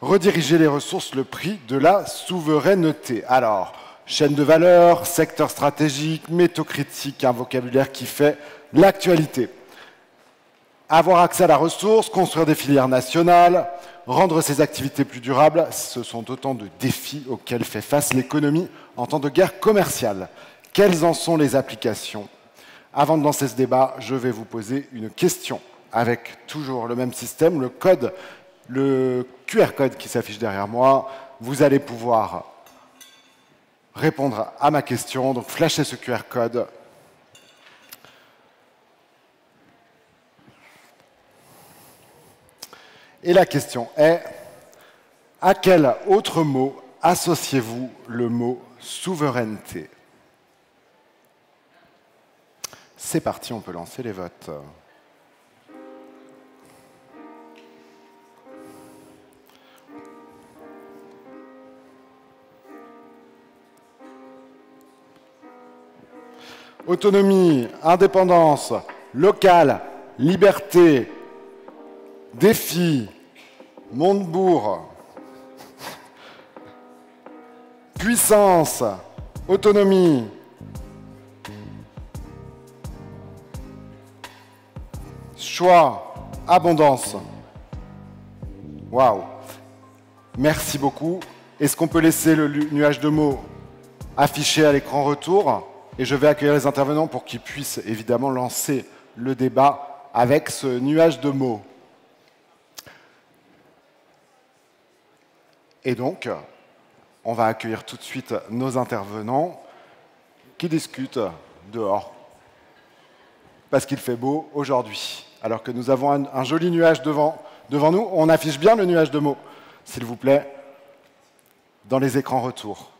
rediriger les ressources, le prix de la souveraineté. Alors, chaîne de valeur, secteur stratégique, métaux critiques, un vocabulaire qui fait l'actualité. Avoir accès à la ressource, construire des filières nationales, rendre ces activités plus durables, ce sont autant de défis auxquels fait face l'économie en temps de guerre commerciale. Quelles en sont les applications? Avant de lancer ce débat, je vais vous poser une question avec toujours le même système, le code, le QR code qui s'affiche derrière moi. Vous allez pouvoir répondre à ma question. Donc flashez ce QR code. Et la question est, à quel autre mot associez-vous le mot souveraineté? C'est parti, on peut lancer les votes. Autonomie, indépendance, locale, liberté, défi, Montebourg, puissance, autonomie, choix, abondance. Waouh. Merci beaucoup. Est-ce qu'on peut laisser le nuage de mots affiché à l'écran retour? Et je vais accueillir les intervenants pour qu'ils puissent évidemment lancer le débat avec ce nuage de mots. Et donc, on va accueillir tout de suite nos intervenants qui discutent dehors, parce qu'il fait beau aujourd'hui. Alors que nous avons un, joli nuage devant, devant nous, on affiche bien le nuage de mots, s'il vous plaît, dans les écrans retour.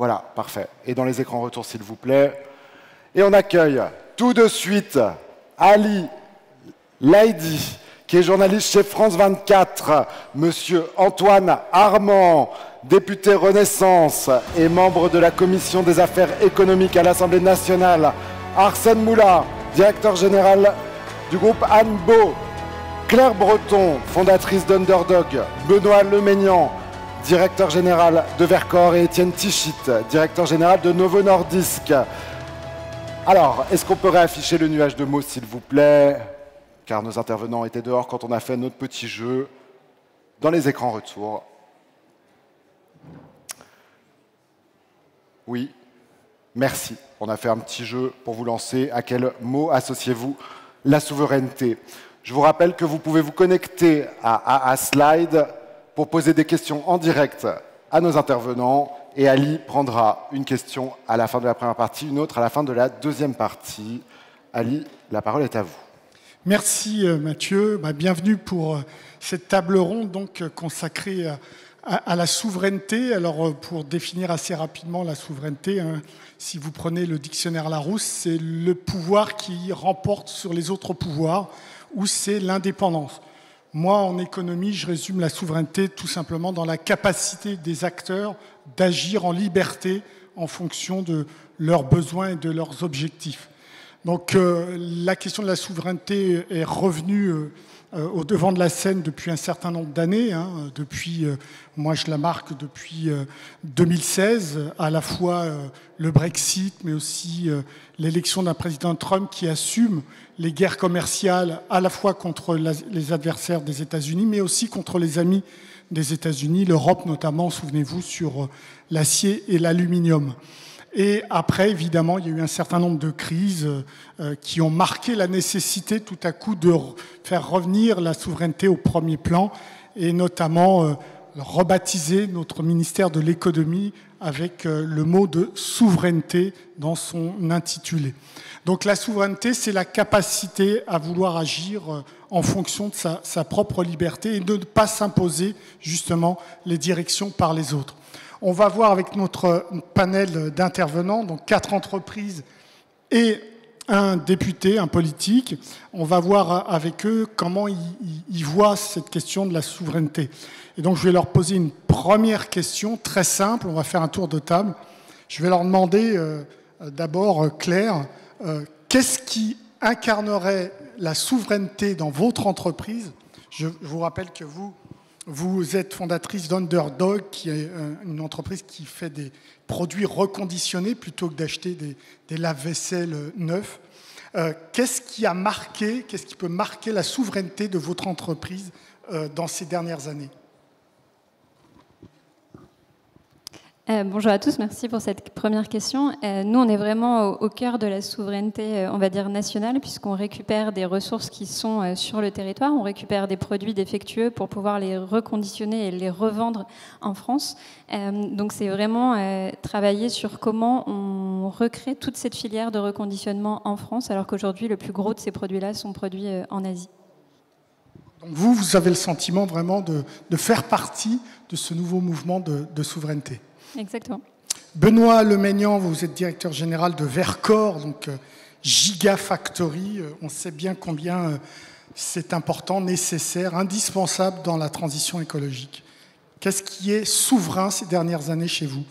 Voilà, parfait. Et dans les écrans retour, s'il vous plaît. Et on accueille tout de suite Ali Laidi, qui est journaliste chez France 24, Monsieur Antoine Armand, député Renaissance et membre de la Commission des affaires économiques à l'Assemblée nationale, Arsène Moula, directeur général du groupe Anne Claire Breton, fondatrice d'Underdog, Benoît Leménian, directeur général de Vercors et Étienne Tichit, directeur général de Novo Nordisk. Alors, est-ce qu'on peut réafficher le nuage de mots, s'il vous plaît? Car nos intervenants étaient dehors quand on a fait notre petit jeu dans les écrans retour. Oui, merci. On a fait un petit jeu pour vous lancer. À quel mot associez-vous la souveraineté? Je vous rappelle que vous pouvez vous connecter à Slide pour poser des questions en direct à nos intervenants. Et Ali prendra une question à la fin de la première partie, une autre à la fin de la deuxième partie. Ali, la parole est à vous. Merci euh, Mathieu. Bah, bienvenue pour euh, cette table ronde donc euh, consacrée à, la souveraineté. Alors pour définir assez rapidement la souveraineté, hein, si vous prenez le dictionnaire Larousse, c'est le pouvoir qui remporte sur les autres pouvoirs ou c'est l'indépendance. Moi, en économie, je résume la souveraineté tout simplement dans la capacité des acteurs d'agir en liberté en fonction de leurs besoins et de leurs objectifs. Donc euh, la question de la souveraineté est revenue euh, euh, au devant de la scène depuis un certain nombre d'années. Hein, depuis, moi je la marque depuis 2016, à la fois le Brexit, mais aussi l'élection d'un président Trump qui assume les guerres commerciales à la fois contre les adversaires des États-Unis, mais aussi contre les amis des États-Unis, l'Europe notamment, souvenez-vous, sur l'acier et l'aluminium. Et après, évidemment, il y a eu un certain nombre de crises euh, qui ont marqué la nécessité tout à coup de faire revenir la souveraineté au premier plan et notamment euh, rebaptiser notre ministère de l'économie avec euh, le mot de souveraineté dans son intitulé. Donc la souveraineté, c'est la capacité à vouloir agir en fonction de sa, sa propre liberté et de ne pas s'imposer justement les directions par les autres. On va voir avec notre panel d'intervenants, donc quatre entreprises et un député, un politique. On va voir avec eux comment ils, voient cette question de la souveraineté. Et donc je vais leur poser une première question très simple. On va faire un tour de table. Je vais leur demander euh, d'abord, euh, Claire, euh, qu'est-ce qui incarnerait la souveraineté dans votre entreprise? Je vous rappelle que vous, Vous êtes fondatrice d'Underdog, qui est euh, une entreprise qui fait des produits reconditionnés plutôt que d'acheter des, lave-vaisselle neufs. Euh, qu'est-ce qui a marqué, qu'est-ce qui peut marquer la souveraineté de votre entreprise euh, dans ces dernières années? Euh, bonjour à tous, merci pour cette première question. Euh, nous, on est vraiment au, cœur de la souveraineté, euh, on va dire, nationale, puisqu'on récupère des ressources qui sont sur le territoire, on récupère des produits défectueux pour pouvoir les reconditionner et les revendre en France. donc c'est vraiment travailler sur comment on recrée toute cette filière de reconditionnement en France, alors qu'aujourd'hui, le plus gros de ces produits-là sont produits en Asie. Donc vous, vous avez le sentiment vraiment de, faire partie de ce nouveau mouvement de souveraineté? Exactement. Benoît Lemaignan, vous êtes directeur général de Vercor, donc euh, Gigafactory. Euh, on sait bien combien euh, c'est important, nécessaire, indispensable dans la transition écologique. Qu'est-ce qui est souverain ces dernières années chez vous?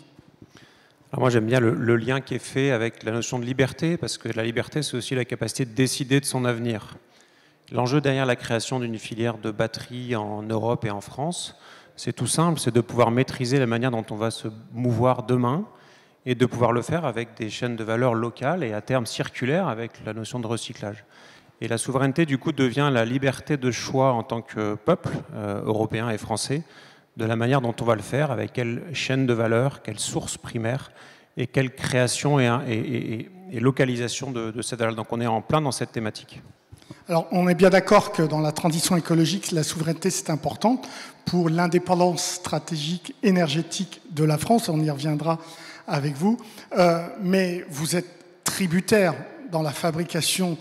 Alors Moi, j'aime bien le, lien qui est fait avec la notion de liberté, parce que la liberté, c'est aussi la capacité de décider de son avenir. L'enjeu derrière la création d'une filière de batteries en Europe et en France, c'est tout simple, c'est de pouvoir maîtriser la manière dont on va se mouvoir demain et de pouvoir le faire avec des chaînes de valeur locales et à terme circulaires avec la notion de recyclage. Et la souveraineté, du coup, devient la liberté de choix en tant que peuple euh, européen et français de la manière dont on va le faire, avec quelle chaîne de valeur, quelle source primaire et quelle création et, localisation de, de cette valeur. Donc on est en plein dans cette thématique. Alors, on est bien d'accord que dans la transition écologique, la souveraineté, c'est important pour l'indépendance stratégique énergétique de la France. On y reviendra avec vous. Euh, mais vous êtes tributaire dans la fabrication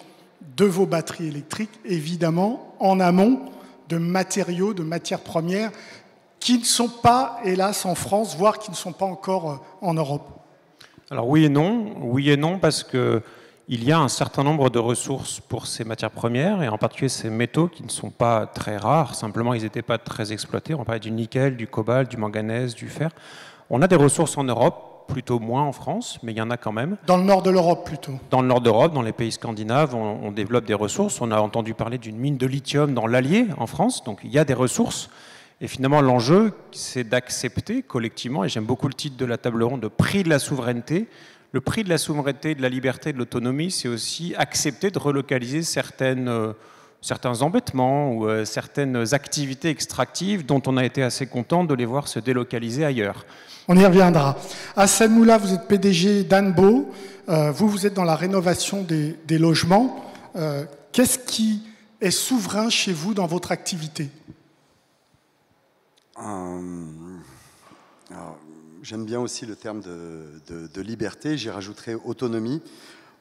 de vos batteries électriques, évidemment, en amont de matériaux, de matières premières qui ne sont pas, hélas, en France, voire qui ne sont pas encore euh, en Europe. Alors oui et non. Oui et non, parce que il y a un certain nombre de ressources pour ces matières premières, et en particulier ces métaux qui ne sont pas très rares, simplement ils n'étaient pas très exploités. On parlait du nickel, du cobalt, du manganèse, du fer. On a des ressources en Europe, plutôt moins en France, mais il y en a quand même. Dans le nord de l'Europe plutôt Dans le nord d'Europe, dans les pays scandinaves, on, on, développe des ressources. On a entendu parler d'une mine de lithium dans l'Allier en France, donc il y a des ressources. Et finalement, l'enjeu, c'est d'accepter collectivement, et j'aime beaucoup le titre de la table ronde, de prix de la souveraineté, le prix de la souveraineté, de la liberté, de l'autonomie, c'est aussi accepter de relocaliser certaines, euh, certains embêtements ou euh, certaines activités extractives dont on a été assez content de les voir se délocaliser ailleurs. On y reviendra. Hassan Moula, vous êtes PDG d'Anbo. Euh, vous, vous êtes dans la rénovation des, logements. Qu'est-ce qui est souverain chez vous dans votre activité? J'aime bien aussi le terme de, liberté. J'y rajouterai autonomie.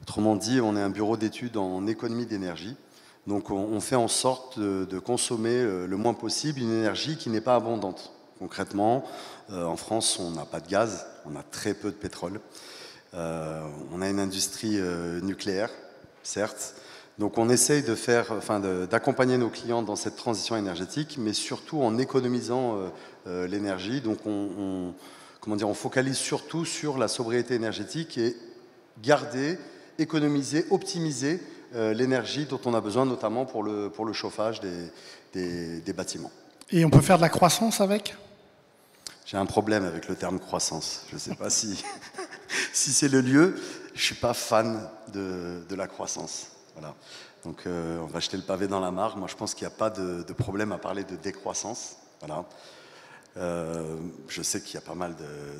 Autrement dit, on est un bureau d'études en économie d'énergie. Donc on, fait en sorte de, consommer le moins possible une énergie qui n'est pas abondante. Concrètement, euh, en France, on n'a pas de gaz, on a très peu de pétrole. Euh, on a une industrie euh, nucléaire, certes. Donc on essaye de faire, enfin, d'accompagner nos clients dans cette transition énergétique, mais surtout en économisant l'énergie. Donc on comment dire, on focalise surtout sur la sobriété énergétique et garder, économiser, optimiser euh, l'énergie dont on a besoin, notamment pour le, pour le chauffage des, des, bâtiments. Et on peut faire de la croissance avec? J'ai un problème avec le terme croissance. Je ne sais pas si, si c'est le lieu. Je ne suis pas fan de, de la croissance. Voilà. Donc euh, on va jeter le pavé dans la mare. Moi, je pense qu'il n'y a pas de, de, problème à parler de décroissance. Voilà. Euh, je sais qu'il y a pas mal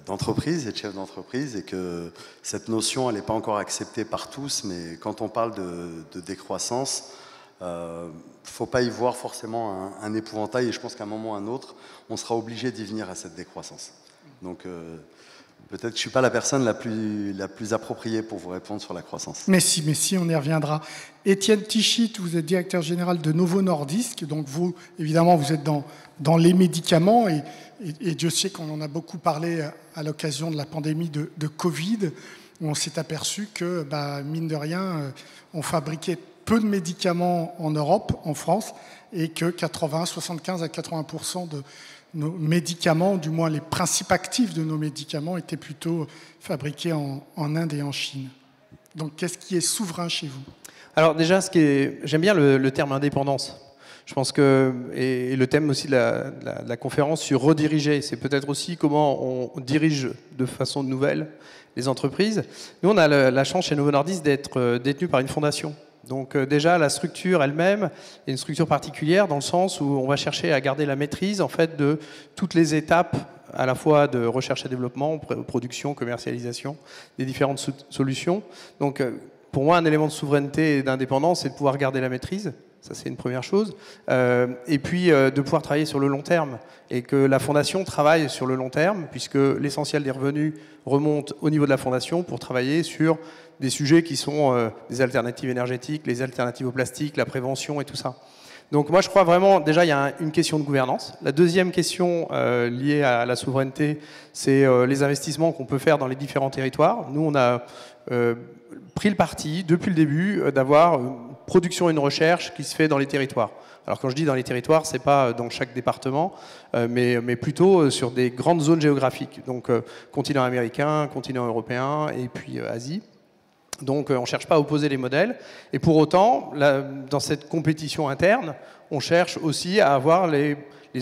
d'entreprises et de chefs d'entreprise et que cette notion, elle n'est pas encore acceptée par tous, mais quand on parle de, décroissance, il euh, ne faut pas y voir forcément un, épouvantail et je pense qu'à un moment ou à un autre, on sera obligé d'y venir à cette décroissance. Donc euh, peut-être que je ne suis pas la personne la plus, la plus appropriée pour vous répondre sur la croissance. Mais si, mais si, on y reviendra. Étienne Tichit, vous êtes directeur général de Novo Nordisk, donc vous, évidemment, vous êtes dans, dans les médicaments et et, Dieu sait qu'on en a beaucoup parlé à l'occasion de la pandémie de, Covid, on s'est aperçu que, bah, mine de rien, euh, on fabriquait peu de médicaments en Europe, en France, et que 80, 75 à 80% de nos médicaments, du moins les principes actifs de nos médicaments, étaient plutôt fabriqués en, Inde et en Chine. Donc, qu'est-ce qui est souverain chez vous? Alors déjà, j'aime bien le terme indépendance. Je pense que, et, le thème aussi de la, conférence sur rediriger, c'est peut-être aussi comment on dirige de façon nouvelle les entreprises. Nous, on a la chance chez Novo Nordisk d'être euh, détenu par une fondation. Donc euh, déjà, la structure elle-même est une structure particulière dans le sens où on va chercher à garder la maîtrise en fait de toutes les étapes à la fois de recherche et développement, production, commercialisation, des différentes solutions. Donc euh, pour moi, un élément de souveraineté et d'indépendance, c'est de pouvoir garder la maîtrise. Ça, c'est une première chose. Euh, et puis, de pouvoir travailler sur le long terme. Et que la fondation travaille sur le long terme, puisque l'essentiel des revenus remonte au niveau de la fondation pour travailler sur des sujets qui sont euh, des alternatives énergétiques, les alternatives au plastique, la prévention et tout ça. Donc moi je crois vraiment, déjà il y a une question de gouvernance. La deuxième question euh, liée à la souveraineté, c'est euh, les investissements qu'on peut faire dans les différents territoires. Nous on a pris le parti depuis le début d'avoir une production et une recherche qui se fait dans les territoires. Alors quand je dis dans les territoires, c'est pas dans chaque département, mais, mais, plutôt sur des grandes zones géographiques, donc continent américain, continent européen et puis Asie. Donc euh, on ne cherche pas à opposer les modèles. Et pour autant, dans cette compétition interne, on cherche aussi à avoir les,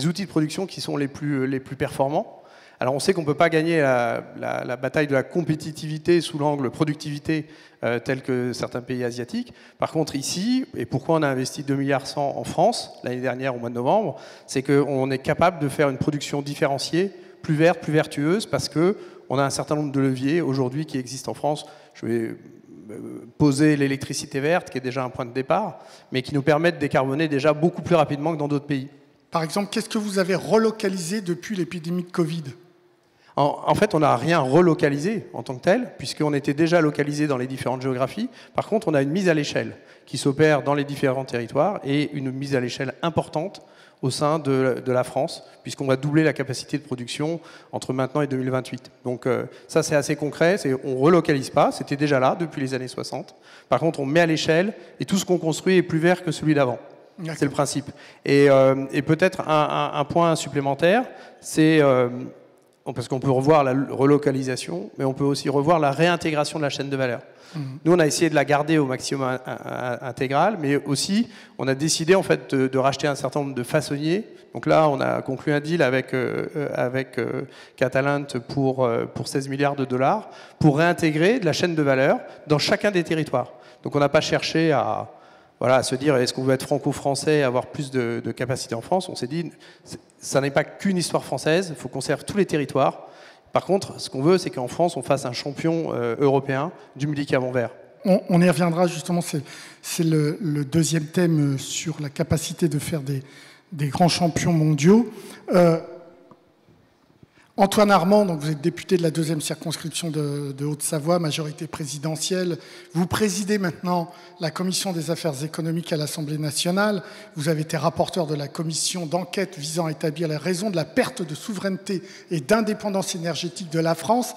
outils de production qui sont les plus, les plus performants. Alors on sait qu'on ne peut pas gagner la, bataille de la compétitivité sous l'angle productivité euh, tel que certains pays asiatiques. Par contre ici, et pourquoi on a investi 2 milliards en France l'année dernière au mois de novembre, c'est qu'on est capable de faire une production différenciée, plus verte, plus vertueuse, parce qu'on a un certain nombre de leviers aujourd'hui qui existent en France. Je vais poser l'électricité verte, qui est déjà un point de départ, mais qui nous permet de décarboner déjà beaucoup plus rapidement que dans d'autres pays. Par exemple, qu'est-ce que vous avez relocalisé depuis l'épidémie de Covid? En, fait, on n'a rien relocalisé en tant que tel, puisqu'on était déjà localisé dans les différentes géographies. Par contre, on a une mise à l'échelle qui s'opère dans les différents territoires et une mise à l'échelle importante au sein de, la France, puisqu'on va doubler la capacité de production entre maintenant et 2028. Donc euh, ça, c'est assez concret. On ne relocalise pas, c'était déjà là depuis les années 60. Par contre, on met à l'échelle et tout ce qu'on construit est plus vert que celui d'avant. C'est le principe. Et, euh, peut-être un, point supplémentaire, c'est euh, parce qu'on peut revoir la relocalisation, mais on peut aussi revoir la réintégration de la chaîne de valeur. Nous, on a essayé de la garder au maximum intégral, mais aussi, on a décidé en fait de, racheter un certain nombre de façonniers. Donc là, on a conclu un deal avec, euh, avec euh, Catalant pour, euh, pour 16 milliards de dollars pour réintégrer de la chaîne de valeur dans chacun des territoires. Donc on n'a pas cherché à, voilà, se dire est-ce qu'on veut être franco-français, avoir plus de, de capacité en France. On s'est dit, ça n'est pas qu'une histoire française, il faut qu'on serve tous les territoires. Par contre, ce qu'on veut, c'est qu'en France, on fasse un champion euh, européen du médicament vert. On, y reviendra justement, c'est le, deuxième thème euh, sur la capacité de faire des, grands champions mondiaux. Euh, Antoine Armand, donc vous êtes député de la deuxième circonscription de, Haute-Savoie, majorité présidentielle. Vous présidez maintenant la commission des affaires économiques à l'Assemblée nationale. Vous avez été rapporteur de la commission d'enquête visant à établir les raisons de la perte de souveraineté et d'indépendance énergétique de la France.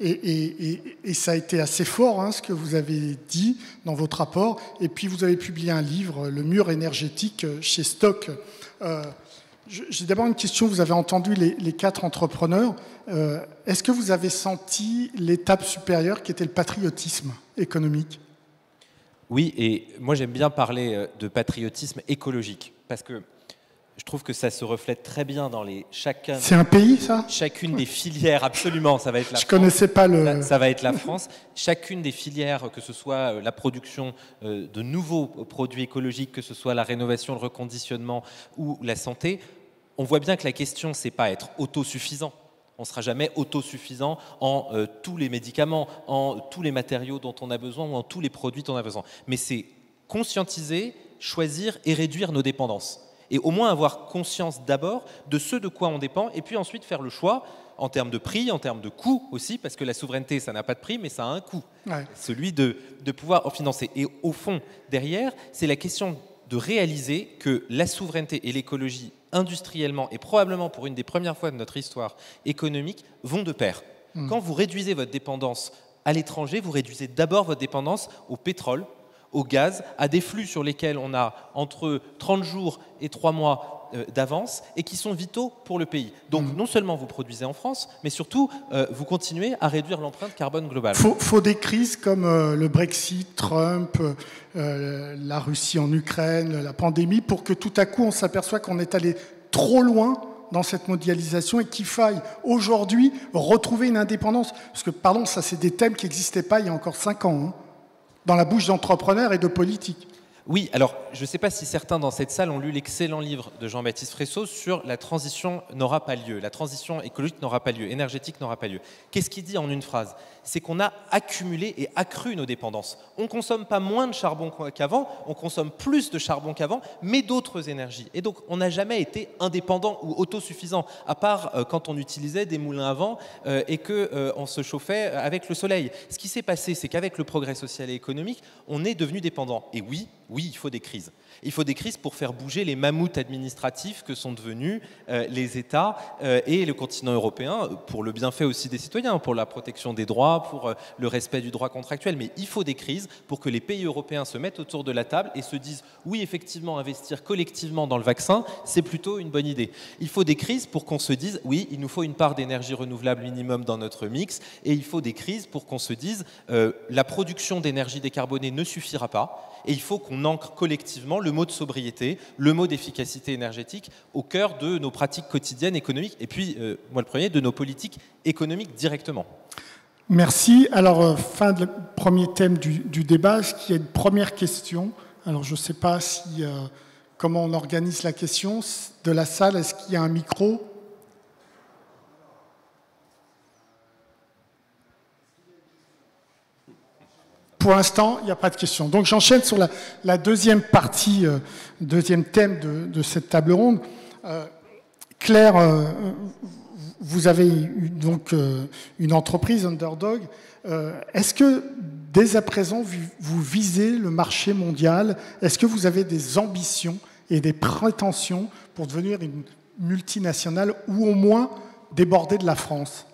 Et, ça a été assez fort hein, ce que vous avez dit dans votre rapport. Et puis vous avez publié un livre, Le mur énergétique, chez Stock. Euh, j'ai d'abord une question. Vous avez entendu les, quatre entrepreneurs. Euh, est-ce que vous avez senti l'étape supérieure qui était le patriotisme économique? Oui, et moi j'aime bien parler euh, de patriotisme écologique parce que je trouve que ça se reflète très bien dans les chacun. C'est un pays, ça? Chacune des filières, absolument. Ça va être la. Je connaissais pas le. Ça, va être la France. Chacune des filières, que ce soit euh, la production de nouveaux produits écologiques, que ce soit la rénovation, le reconditionnement ou la santé, on voit bien que la question, c'est pas être autosuffisant. On ne sera jamais autosuffisant en euh, tous les médicaments, en tous les matériaux dont on a besoin ou en tous les produits dont on a besoin. Mais c'est conscientiser, choisir et réduire nos dépendances. Et au moins avoir conscience d'abord de ce de quoi on dépend, et puis ensuite faire le choix en termes de prix, en termes de coût aussi, parce que la souveraineté, ça n'a pas de prix, mais ça a un coût. Celui de, de pouvoir en financer. Et au fond, derrière, c'est la question de réaliser que la souveraineté et l'écologie industriellement et probablement pour une des premières fois de notre histoire économique vont de pair. Hmm. Quand vous réduisez votre dépendance à l'étranger, vous réduisez d'abord votre dépendance au pétrole, au gaz, à des flux sur lesquels on a entre 30 jours et 3 mois d'avance et qui sont vitaux pour le pays. Donc non seulement vous produisez en France, mais surtout vous continuez à réduire l'empreinte carbone globale. Faut, faut des crises comme le Brexit, Trump, la Russie en Ukraine, la pandémie, pour que tout à coup on s'aperçoit qu'on est allé trop loin dans cette mondialisation et qu'il faille aujourd'hui retrouver une indépendance. Parce que, pardon, ça c'est des thèmes qui n'existaient pas il y a encore cinq ans, hein, dans la bouche d'entrepreneurs et de politiques. Oui, alors je ne sais pas si certains dans cette salle ont lu l'excellent livre de Jean-Baptiste Fressot sur la transition n'aura pas lieu, la transition écologique n'aura pas lieu, énergétique n'aura pas lieu. Qu'est-ce qu'il dit en une phrase? C'est qu'on a accumulé et accru nos dépendances. On ne consomme pas moins de charbon qu'avant, on consomme plus de charbon qu'avant, mais d'autres énergies. Et donc on n'a jamais été indépendant ou autosuffisant, à part euh, quand on utilisait des moulins à vent euh, et qu'on euh, se chauffait avec le soleil. Ce qui s'est passé, c'est qu'avec le progrès social et économique, on est devenu dépendant. Et oui, oui, il faut des crises. entreprises. Il faut des crises pour faire bouger les mammouths administratifs que sont devenus euh, les États euh, et le continent européen, pour le bienfait aussi des citoyens, pour la protection des droits, pour euh, le respect du droit contractuel. Mais il faut des crises pour que les pays européens se mettent autour de la table et se disent oui, effectivement, investir collectivement dans le vaccin, c'est plutôt une bonne idée. Il faut des crises pour qu'on se dise oui, il nous faut une part d'énergie renouvelable minimum dans notre mix, et il faut des crises pour qu'on se dise la production d'énergie décarbonée ne suffira pas et il faut qu'on ancre collectivement le mot de sobriété, le mot d'efficacité énergétique au cœur de nos pratiques quotidiennes économiques, et puis, euh, moi le premier, de nos politiques économiques directement. Merci. Alors, euh, fin du premier thème du, débat. Est-ce qu'il y a une première question Alors, je ne sais pas si, euh, comment on organise la question de la salle. Est-ce qu'il y a un micro? Pour l'instant, il n'y a pas de questions. Donc j'enchaîne sur la, deuxième partie, euh, deuxième thème de, cette table ronde. Euh, Claire, euh, vous avez donc une entreprise Underdog. Est-ce que dès à présent, vous visez le marché mondial? Est-ce que vous avez des ambitions et des prétentions pour devenir une multinationale ou au moins déborder de la France?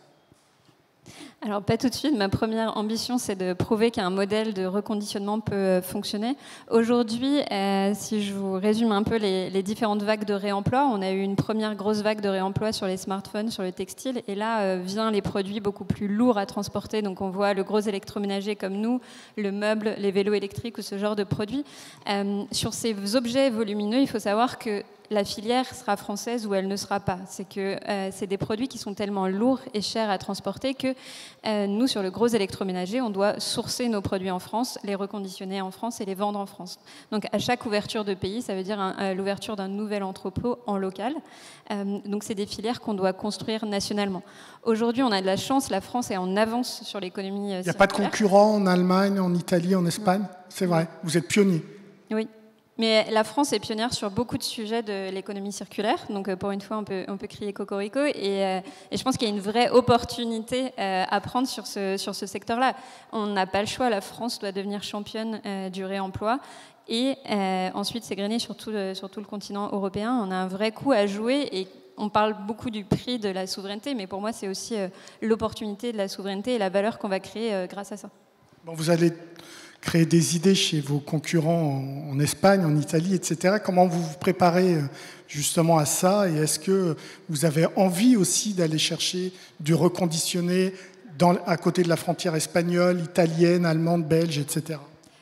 Alors pas tout de suite. Ma première ambition, c'est de prouver qu'un modèle de reconditionnement peut euh, fonctionner. Aujourd'hui, euh, si je vous résume un peu les, différentes vagues de réemploi, on a eu une première grosse vague de réemploi sur les smartphones, sur le textile, et là euh, vient les produits beaucoup plus lourds à transporter. Donc on voit le gros électroménager comme nous, le meuble, les vélos électriques ou ce genre de produits. sur ces objets volumineux, il faut savoir que la filière sera française ou elle ne sera pas. C'est que euh, c'est des produits qui sont tellement lourds et chers à transporter que euh, nous, sur le gros électroménager, on doit sourcer nos produits en France, les reconditionner en France et les vendre en France. Donc à chaque ouverture de pays, ça veut dire euh, l'ouverture d'un nouvel entrepôt en local. donc c'est des filières qu'on doit construire nationalement. Aujourd'hui, on a de la chance, la France est en avance sur l'économie. Il n'y a pas de concurrents en Allemagne, en Italie, en Espagne? C'est vrai, vous êtes pionnier. Oui. Mais la France est pionnière sur beaucoup de sujets de l'économie circulaire. Donc, euh, pour une fois, on peut, on peut crier cocorico. Et, euh, et je pense qu'il y a une vraie opportunité euh, à prendre sur ce, sur ce secteur-là. On n'a pas le choix. La France doit devenir championne du réemploi. Et ensuite, s'égrener sur, sur tout le continent européen. On a un vrai coup à jouer. Et on parle beaucoup du prix de la souveraineté. Mais pour moi, c'est aussi l'opportunité de la souveraineté et la valeur qu'on va créer grâce à ça. Bon, vous allez créer des idées chez vos concurrents en, Espagne, en Italie, etc. Comment vous vous préparez euh, justement à ça Et est-ce que vous avez envie aussi d'aller chercher du reconditionné à côté de la frontière espagnole, italienne, allemande, belge, etc.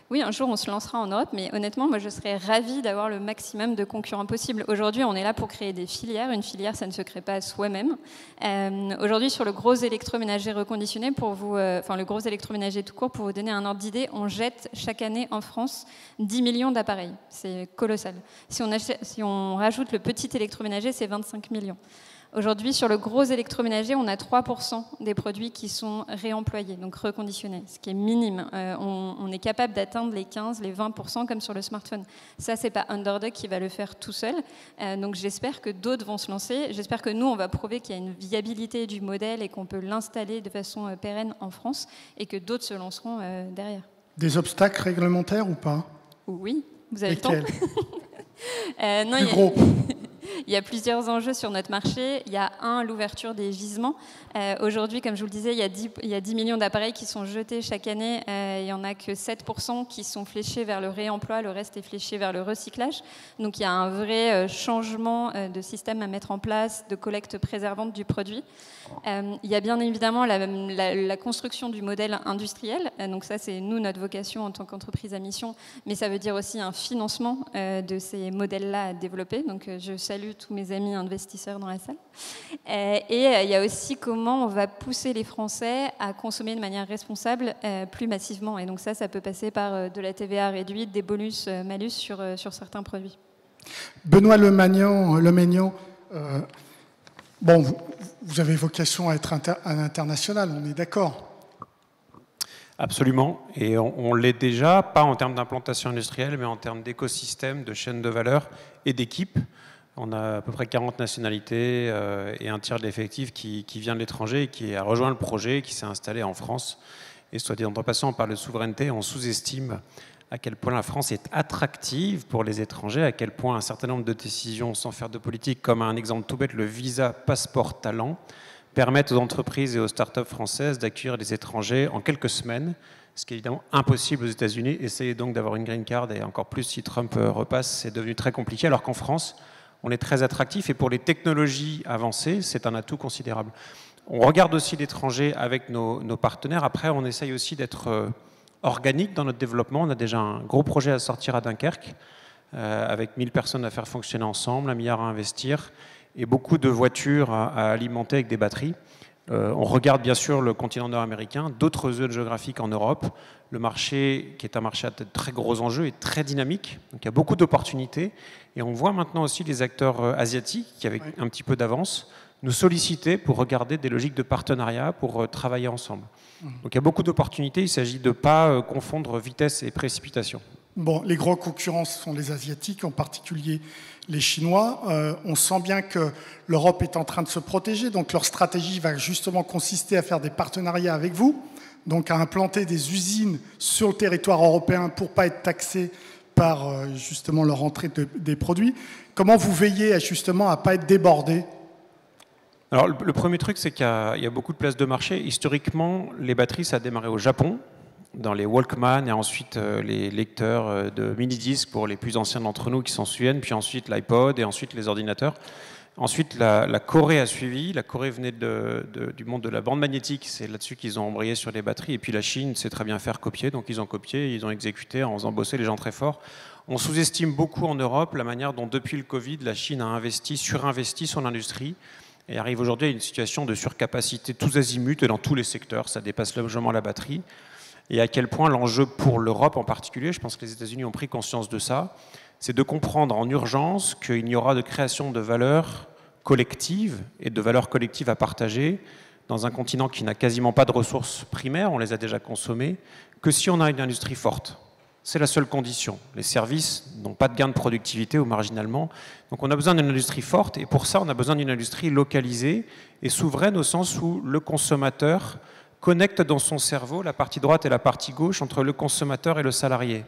Oui, un jour on se lancera en Europe, mais honnêtement, moi je serais ravie d'avoir le maximum de concurrents possible. Aujourd'hui, on est là pour créer des filières. Une filière, ça ne se crée pas soi-même. Euh, aujourd'hui, sur le gros électroménager reconditionné, pour vous, euh, enfin le gros électroménager tout court, pour vous donner un ordre d'idée, on jette chaque année en France 10 millions d'appareils. C'est colossal. Si on, si on rajoute le petit électroménager, c'est 25 millions. Aujourd'hui, sur le gros électroménager, on a 3% des produits qui sont réemployés, donc reconditionnés, ce qui est minime. Euh, on, est capable d'atteindre les 15, les 20% comme sur le smartphone. Ça, c'est pas Underdog qui va le faire tout seul. Euh, donc j'espère que d'autres vont se lancer. J'espère que nous, on va prouver qu'il y a une viabilité du modèle et qu'on peut l'installer de façon euh, pérenne en France et que d'autres se lanceront derrière. Des obstacles réglementaires ou pas? Oui, vous avez le temps. non, gros. il y a plusieurs enjeux sur notre marché. Il y a un, l'ouverture des gisements. Euh, aujourd'hui, comme je vous le disais, il y a 10, il y a 10 millions d'appareils qui sont jetés chaque année. Euh, il n'y en a que 7% qui sont fléchés vers le réemploi, le reste est fléché vers le recyclage. Donc il y a un vrai euh, changement de système à mettre en place, de collecte préservante du produit. il y a bien évidemment la, construction du modèle industriel. donc ça, c'est nous, notre vocation en tant qu'entreprise à mission, mais ça veut dire aussi un financement de ces modèles-là à développer. Donc je salue tous mes amis investisseurs dans la salle. Euh, et euh, il y a aussi comment on va pousser les Français à consommer de manière responsable euh, plus massivement. Et donc ça, ça peut passer par de la TVA réduite, des bonus, malus sur, sur certains produits. Benoît Lemagnan, Lemagnan bon, vous, avez vocation à être un international, on est d'accord Absolument, et on, on l'est déjà, pas en termes d'implantation industrielle, mais en termes d'écosystème, de chaîne de valeur et d'équipe. On a à peu près 40 nationalités euh, et un tiers de l'effectif qui, vient de l'étranger qui a rejoint le projet, qui s'est installé en France. Et soit dit en passant, on parle de souveraineté, on sous-estime à quel point la France est attractive pour les étrangers, à quel point un certain nombre de décisions, sans faire de politique, comme un exemple tout bête, le visa passeport talent, permettent aux entreprises et aux startups françaises d'accueillir des étrangers en quelques semaines, ce qui est évidemment impossible aux États-Unis. Essayez donc d'avoir une green card, et encore plus si Trump euh, repasse, c'est devenu très compliqué, alors qu'en France, on est très attractif et pour les technologies avancées, c'est un atout considérable. On regarde aussi l'étranger avec nos, partenaires. Après, on essaye aussi d'être euh, organique dans notre développement. On a déjà un gros projet à sortir à Dunkerque, euh, avec 1000 personnes à faire fonctionner ensemble, un milliard à investir et beaucoup de voitures à, alimenter avec des batteries. Euh, on regarde bien sûr le continent nord-américain, d'autres zones géographiques en Europe. Le marché, qui est un marché à très gros enjeux, est très dynamique. Donc il y a beaucoup d'opportunités. Et on voit maintenant aussi les acteurs euh, asiatiques, qui avaient un petit peu d'avance, nous solliciter pour regarder des logiques de partenariat, pour euh, travailler ensemble. Mmh. Donc il y a beaucoup d'opportunités. Il s'agit de ne pas euh, confondre vitesse et précipitation. Bon, les gros concurrents sont les Asiatiques, en particulier les Chinois. on sent bien que l'Europe est en train de se protéger, donc leur stratégie va justement consister à faire des partenariats avec vous, donc à implanter des usines sur le territoire européen pour pas être taxés par euh, justement leur entrée des produits. Comment vous veillez justement à ne pas être débordé? Alors, le, premier truc, c'est qu'il y, y, a beaucoup de places de marché. Historiquement, les batteries, ça a démarré au Japon, dans les Walkman, et ensuite euh, les lecteurs euh, de mini-disques pour les plus anciens d'entre nous qui s'en souviennent, puis ensuite l'iPod, et ensuite les ordinateurs. Ensuite, la, Corée a suivi. La Corée venait du monde de la bande magnétique. C'est là-dessus qu'ils ont embrayé sur les batteries. Et puis la Chine sait très bien faire copier. Donc ils ont copié, ils ont exécuté en faisant bosser les gens très forts. On sous-estime beaucoup en Europe la manière dont, depuis le Covid, la Chine a investi, surinvesti son industrie et arrive aujourd'hui à une situation de surcapacité tous azimuts et dans tous les secteurs. Ça dépasse largement la batterie. Et à quel point l'enjeu pour l'Europe en particulier, je pense que les États-Unis ont pris conscience de ça, c'est de comprendre en urgence qu'il n'y aura de création de valeur collective et de valeurs collectives à partager dans un continent qui n'a quasiment pas de ressources primaires, on les a déjà consommées, que si on a une industrie forte. C'est la seule condition. Les services n'ont pas de gain de productivité ou marginalement. Donc on a besoin d'une industrie forte et pour ça on a besoin d'une industrie localisée et souveraine au sens où le consommateur connecte dans son cerveau la partie droite et la partie gauche entre le consommateur et le salarié.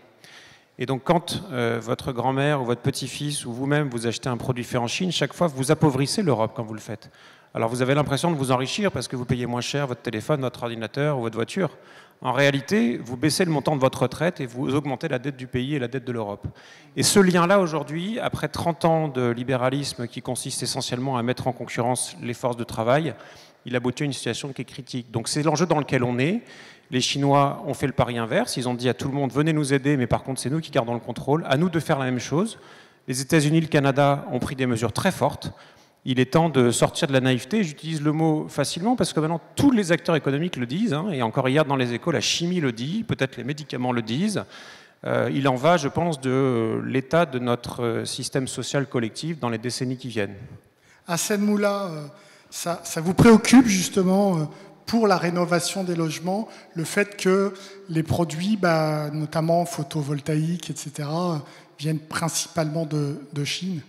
Et donc, quand euh, votre grand-mère ou votre petit-fils ou vous-même vous achetez un produit fait en Chine, chaque fois vous appauvrissez l'Europe quand vous le faites. Alors, vous avez l'impression de vous enrichir parce que vous payez moins cher votre téléphone, votre ordinateur ou votre voiture. En réalité, vous baissez le montant de votre retraite et vous augmentez la dette du pays et la dette de l'Europe. Et ce lien-là, aujourd'hui, après 30 ans de libéralisme qui consiste essentiellement à mettre en concurrence les forces de travail, il aboutit à une situation qui est critique. Donc c'est l'enjeu dans lequel on est. Les Chinois ont fait le pari inverse. Ils ont dit à tout le monde venez nous aider, mais par contre c'est nous qui gardons le contrôle. À nous de faire la même chose. Les États-Unis, le Canada ont pris des mesures très fortes. Il est temps de sortir de la naïveté. J'utilise le mot facilement parce que maintenant tous les acteurs économiques le disent. Hein. et encore hier dans les échos, la chimie le dit, peut-être les médicaments le disent. Euh, il en va, je pense, de l'état de notre euh, système social collectif dans les décennies qui viennent. Hassan Moula, euh, ça, ça, vous préoccupe justement pour la rénovation des logements, le fait que les produits, bah, notamment photovoltaïques, etc., viennent principalement de, Chine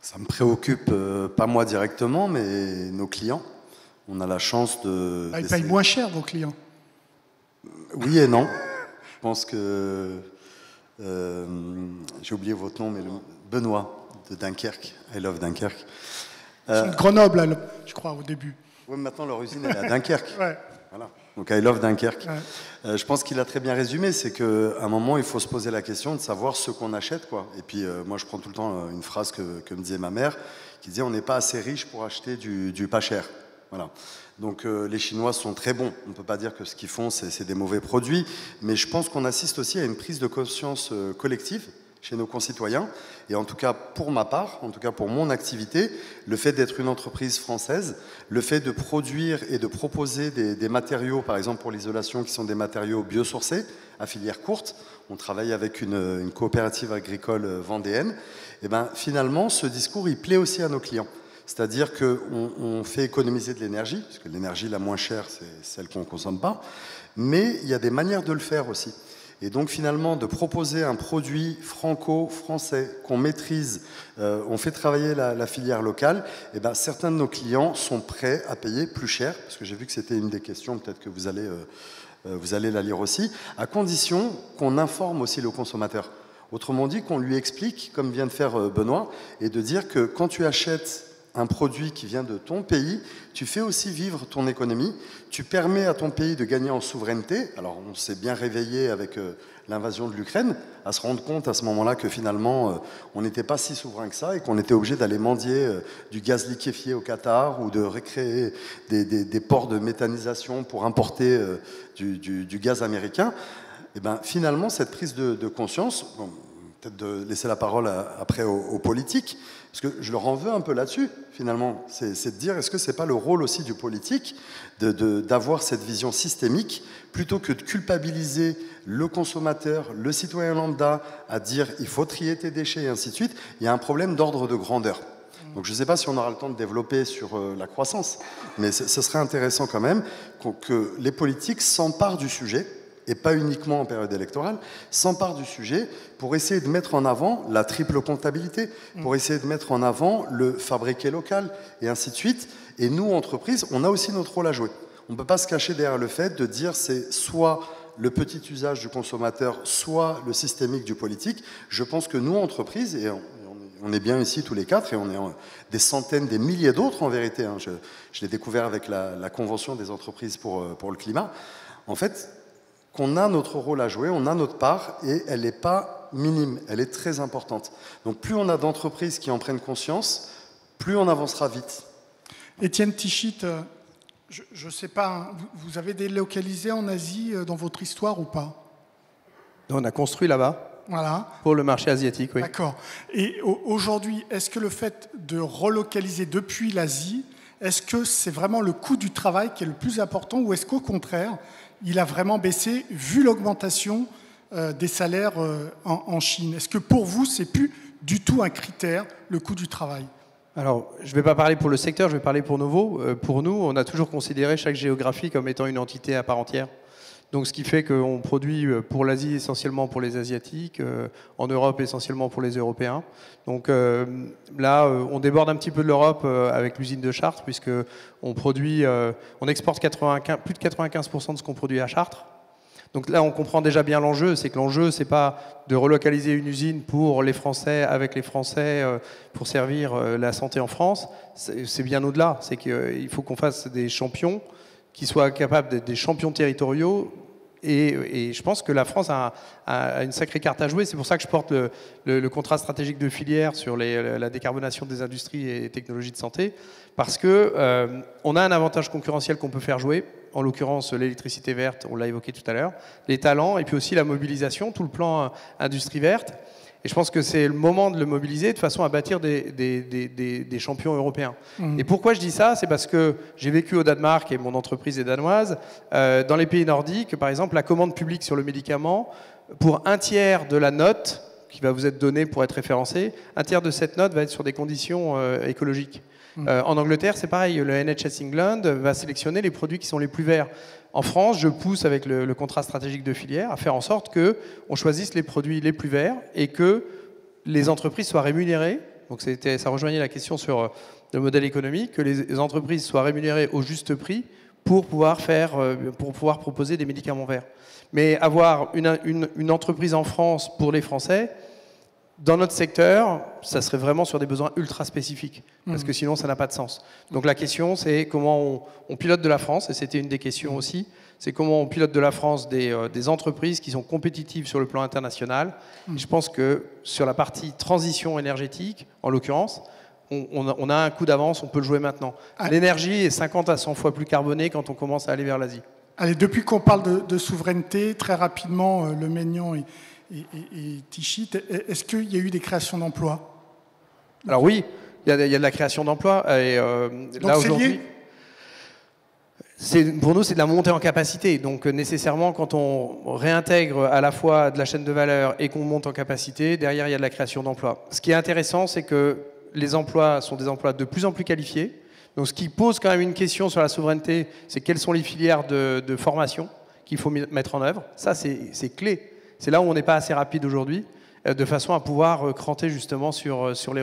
Ça me préoccupe, euh, pas moi directement, mais nos clients. On a la chance de... Ah, ils payent moins cher, vos clients Oui et non. Je pense que... Euh, j'ai oublié votre nom, mais Benoît de Dunkerque. I love Dunkerque. Euh, Grenoble, je crois, au début. Oui, maintenant leur usine est à Dunkerque. ouais. Voilà. Donc I love Dunkerque. Euh, je pense qu'il a très bien résumé, c'est qu'à un moment, il faut se poser la question de savoir ce qu'on achète. Quoi. Et puis euh, moi, je prends tout le temps une phrase que, que me disait ma mère, qui disait on n'est pas assez riche pour acheter du, du pas cher. Voilà. Donc euh, les Chinois sont très bons. On ne peut pas dire que ce qu'ils font, c'est des mauvais produits, mais je pense qu'on assiste aussi à une prise de conscience euh, collective chez nos concitoyens. Et en tout cas, pour ma part, en tout cas pour mon activité, le fait d'être une entreprise française, le fait de produire et de proposer des, matériaux, par exemple pour l'isolation, qui sont des matériaux biosourcés, à filière courte, on travaille avec une, coopérative agricole euh, vendéenne, et eh ben finalement, ce discours, il plaît aussi à nos clients. C'est-à-dire qu'on fait économiser de l'énergie, parce que l'énergie la moins chère, c'est celle qu'on ne consomme pas, mais il y a des manières de le faire aussi. Et donc finalement, de proposer un produit franco-français qu'on maîtrise, euh, on fait travailler la, filière locale, et eh ben, certains de nos clients sont prêts à payer plus cher, parce que j'ai vu que c'était une des questions, peut-être que vous allez, euh, euh, vous allez la lire aussi, à condition qu'on informe aussi le consommateur. Autrement dit, qu'on lui explique, comme vient de faire Benoît, et de dire que quand tu achètes un produit qui vient de ton pays, tu fais aussi vivre ton économie, tu permets à ton pays de gagner en souveraineté. Alors on s'est bien réveillé avec euh, l'invasion de l'Ukraine, à se rendre compte à ce moment-là que finalement euh, on n'était pas si souverain que ça et qu'on était obligé d'aller mendier euh, du gaz liquéfié au Qatar ou de recréer des, ports de méthanisation pour importer du, gaz américain. Et ben, finalement, cette prise de, conscience, peut-être de laisser la parole après aux politiques, parce que je leur en veux un peu là-dessus, finalement. C'est de dire, est-ce que ce n'est pas le rôle aussi du politique d'avoir cette vision systémique, plutôt que de culpabiliser le consommateur, le citoyen lambda, à dire, il faut trier tes déchets, et ainsi de suite. Il y a un problème d'ordre de grandeur. Donc je ne sais pas si on aura le temps de développer sur euh, la croissance, mais ce serait intéressant quand même que les politiques s'emparent du sujet, et pas uniquement en période électorale, s'empare du sujet pour essayer de mettre en avant la triple comptabilité, pour essayer de mettre en avant le fabriqué local, et ainsi de suite. Et nous, entreprises, on a aussi notre rôle à jouer. On ne peut pas se cacher derrière le fait de dire c'est soit le petit usage du consommateur, soit le systémique du politique. Je pense que nous, entreprises, et on est bien ici tous les quatre, et on est des centaines, des milliers d'autres en vérité, hein. je, l'ai découvert avec la, la, Convention des entreprises pour, pour le climat, en fait, qu'on a notre rôle à jouer, on a notre part, et elle n'est pas minime, elle est très importante. Donc plus on a d'entreprises qui en prennent conscience, plus on avancera vite. Étienne Tichit, euh, je ne sais pas, hein, vous avez délocalisé en Asie euh, dans votre histoire ou pas? On a construit là-bas. Voilà. Pour le marché asiatique, oui. D'accord. Et aujourd'hui, est-ce que le fait de relocaliser depuis l'Asie, est-ce que c'est vraiment le coût du travail qui est le plus important ou est-ce qu'au contraire, il a vraiment baissé vu l'augmentation euh, des salaires euh, en, Chine. Est-ce que pour vous, c'est plus du tout un critère, le coût du travail? Alors, je ne vais pas parler pour le secteur, je vais parler pour Novo. Euh, pour nous, on a toujours considéré chaque géographie comme étant une entité à part entière. Donc, ce qui fait qu'on produit euh, pour l'Asie essentiellement pour les Asiatiques, euh, en Europe essentiellement pour les Européens. Donc euh, là, on déborde un petit peu de l'Europe avec l'usine de Chartres, puisque on produit, on exporte plus de 95% de ce qu'on produit à Chartres. Donc là, on comprend déjà bien l'enjeu. C'est que l'enjeu, c'est pas de relocaliser une usine pour les Français, avec les Français, pour servir la santé en France. C'est bien au-delà. C'est qu'il faut qu'on fasse des champions qui soient capables d'être des champions territoriaux et, je pense que la France a, une sacrée carte à jouer. C'est pour ça que je porte le, contrat stratégique de filière sur la décarbonation des industries et technologies de santé, parce qu'on euh, a un avantage concurrentiel qu'on peut faire jouer. En l'occurrence, l'électricité verte, on l'a évoqué tout à l'heure, les talents, et puis aussi la mobilisation, tout le plan euh, industrie verte. Et je pense que c'est le moment de le mobiliser de façon à bâtir des, des, champions européens. Mmh. Et pourquoi je dis ça? C'est parce que j'ai vécu au Danemark et mon entreprise est danoise. Euh, dans les pays nordiques, par exemple, la commande publique sur le médicament, pour un tiers de la note qui va vous être donnée pour être référencée, un tiers de cette note va être sur des conditions euh, écologiques. Mmh. Euh, en Angleterre, c'est pareil. Le NHS England va sélectionner les produits qui sont les plus verts. En France, je pousse avec le, contrat stratégique de filière à faire en sorte que on choisisse les produits les plus verts et que les entreprises soient rémunérées. Donc ça rejoignait la question sur euh, le modèle économique, que les entreprises soient rémunérées au juste prix pour pouvoir, faire, euh, pour pouvoir proposer des médicaments verts. Mais avoir une, une entreprise en France pour les Français, Dans notre secteur, ça serait vraiment sur des besoins ultra spécifiques, parce Mhm. que sinon ça n'a pas de sens. Donc la question, c'est comment on, on pilote de la France, et c'était une des questions aussi, c'est comment on pilote de la France des, euh, des entreprises qui sont compétitives sur le plan international. Et je pense que sur la partie transition énergétique, en l'occurrence, on, on a, on a un coup d'avance, on peut le jouer maintenant. Ah. L'énergie est 50 à 100 fois plus carbonée quand on commence à aller vers l'Asie. Allez, depuis qu'on parle de, de souveraineté, très rapidement, euh, Le Maignan et, et, et- et Tichit, est-ce qu'il y a eu des créations d'emplois? Alors oui, il y, a, il y a de la création d'emplois. Et euh, Donc là aujourd'hui, pour nous, c'est de la montée en capacité. Donc euh, nécessairement, quand on réintègre à la fois de la chaîne de valeur et qu'on monte en capacité, derrière, il y a de la création d'emplois. Ce qui est intéressant, c'est que les emplois sont des emplois de plus en plus qualifiés. Donc ce qui pose quand même une question sur la souveraineté, c'est quelles sont les filières de, de formation qu'il faut mettre en œuvre. Ça, c'est clé. C'est là où on n'est pas assez rapide aujourd'hui, euh, de façon à pouvoir euh, cranter justement sur, euh, sur le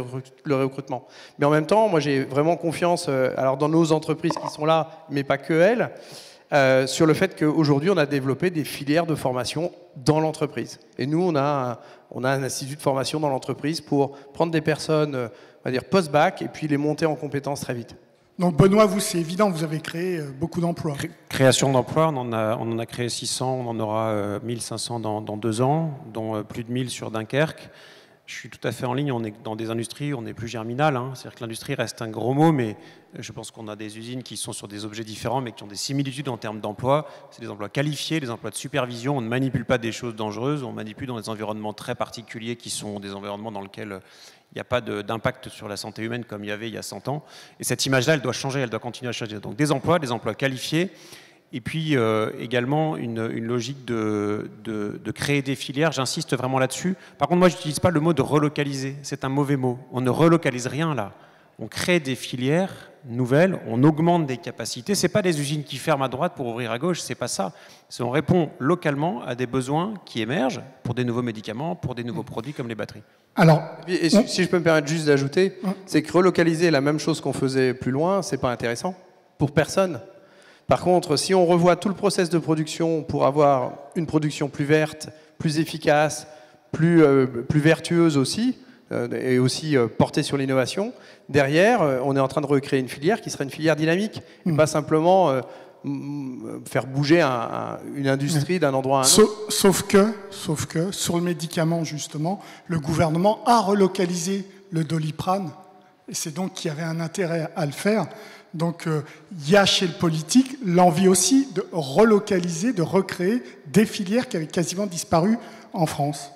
recrutement. Mais en même temps, moi j'ai vraiment confiance alors dans nos entreprises qui sont là, mais pas que elles, sur le fait qu'aujourd'hui on a développé des filières de formation dans l'entreprise. Et nous, on a, un, on a un institut de formation dans l'entreprise pour prendre des personnes, on va dire post-bac, et puis les monter en compétences très vite. Donc Benoît, vous, c'est évident, vous avez créé euh, beaucoup d'emplois. Création d'emplois, on, en a- créé 600, on en aura euh, 1500 dans, dans deux ans, dont euh, plus de 1000 sur Dunkerque. Je suis tout à fait en ligne, on est dans des industries, on est plus germinal, hein. c'est-à-dire que l'industrie reste un gros mot, mais euh, je pense qu'on a des usines qui sont sur des objets différents, mais qui ont des similitudes en termes d'emploi. C'est des emplois qualifiés, des emplois de supervision, on ne manipule pas des choses dangereuses, on manipule dans des environnements très particuliers qui sont des environnements dans lesquels euh, il n'y a pas d'impact sur la santé humaine comme il y avait il y a 100 ans. Et cette image-là, elle doit changer, elle doit continuer à changer. Donc des emplois, des emplois qualifiés, et puis euh, également une, logique de, de- de créer des filières. J'insiste vraiment là-dessus. Par contre, moi, je n'utilise pas le mot de relocaliser. C'est un mauvais mot. On ne relocalise rien là. On crée des filières nouvelles, on augmente des capacités. C'est pas des usines qui ferment à droite pour ouvrir à gauche, c'est pas ça. C'est on répond localement à des besoins qui émergent pour des nouveaux médicaments, pour des nouveaux produits comme les batteries. Alors, Et, et si, si je peux me permettre juste d'ajouter, c'est que relocaliser la même chose qu'on faisait plus loin, c'est pas intéressant pour personne. Par contre, si on revoit tout le process de production pour avoir une production plus verte, plus efficace, plus, euh, plus vertueuse aussi, euh, et aussi euh, portée sur l'innovation, derrière, euh, on est en train de recréer une filière qui serait une filière dynamique, et pas simplement euh, faire bouger un- un- une industrie d'un endroit à un autre. Sauf, sauf que, sauf que, sur le médicament, justement, le gouvernement a relocalisé le doliprane, et c'est donc qu'il y avait un intérêt à le faire. Donc, euh, il y a chez le politique l'envie aussi de relocaliser, de recréer des filières qui avaient quasiment disparu en France.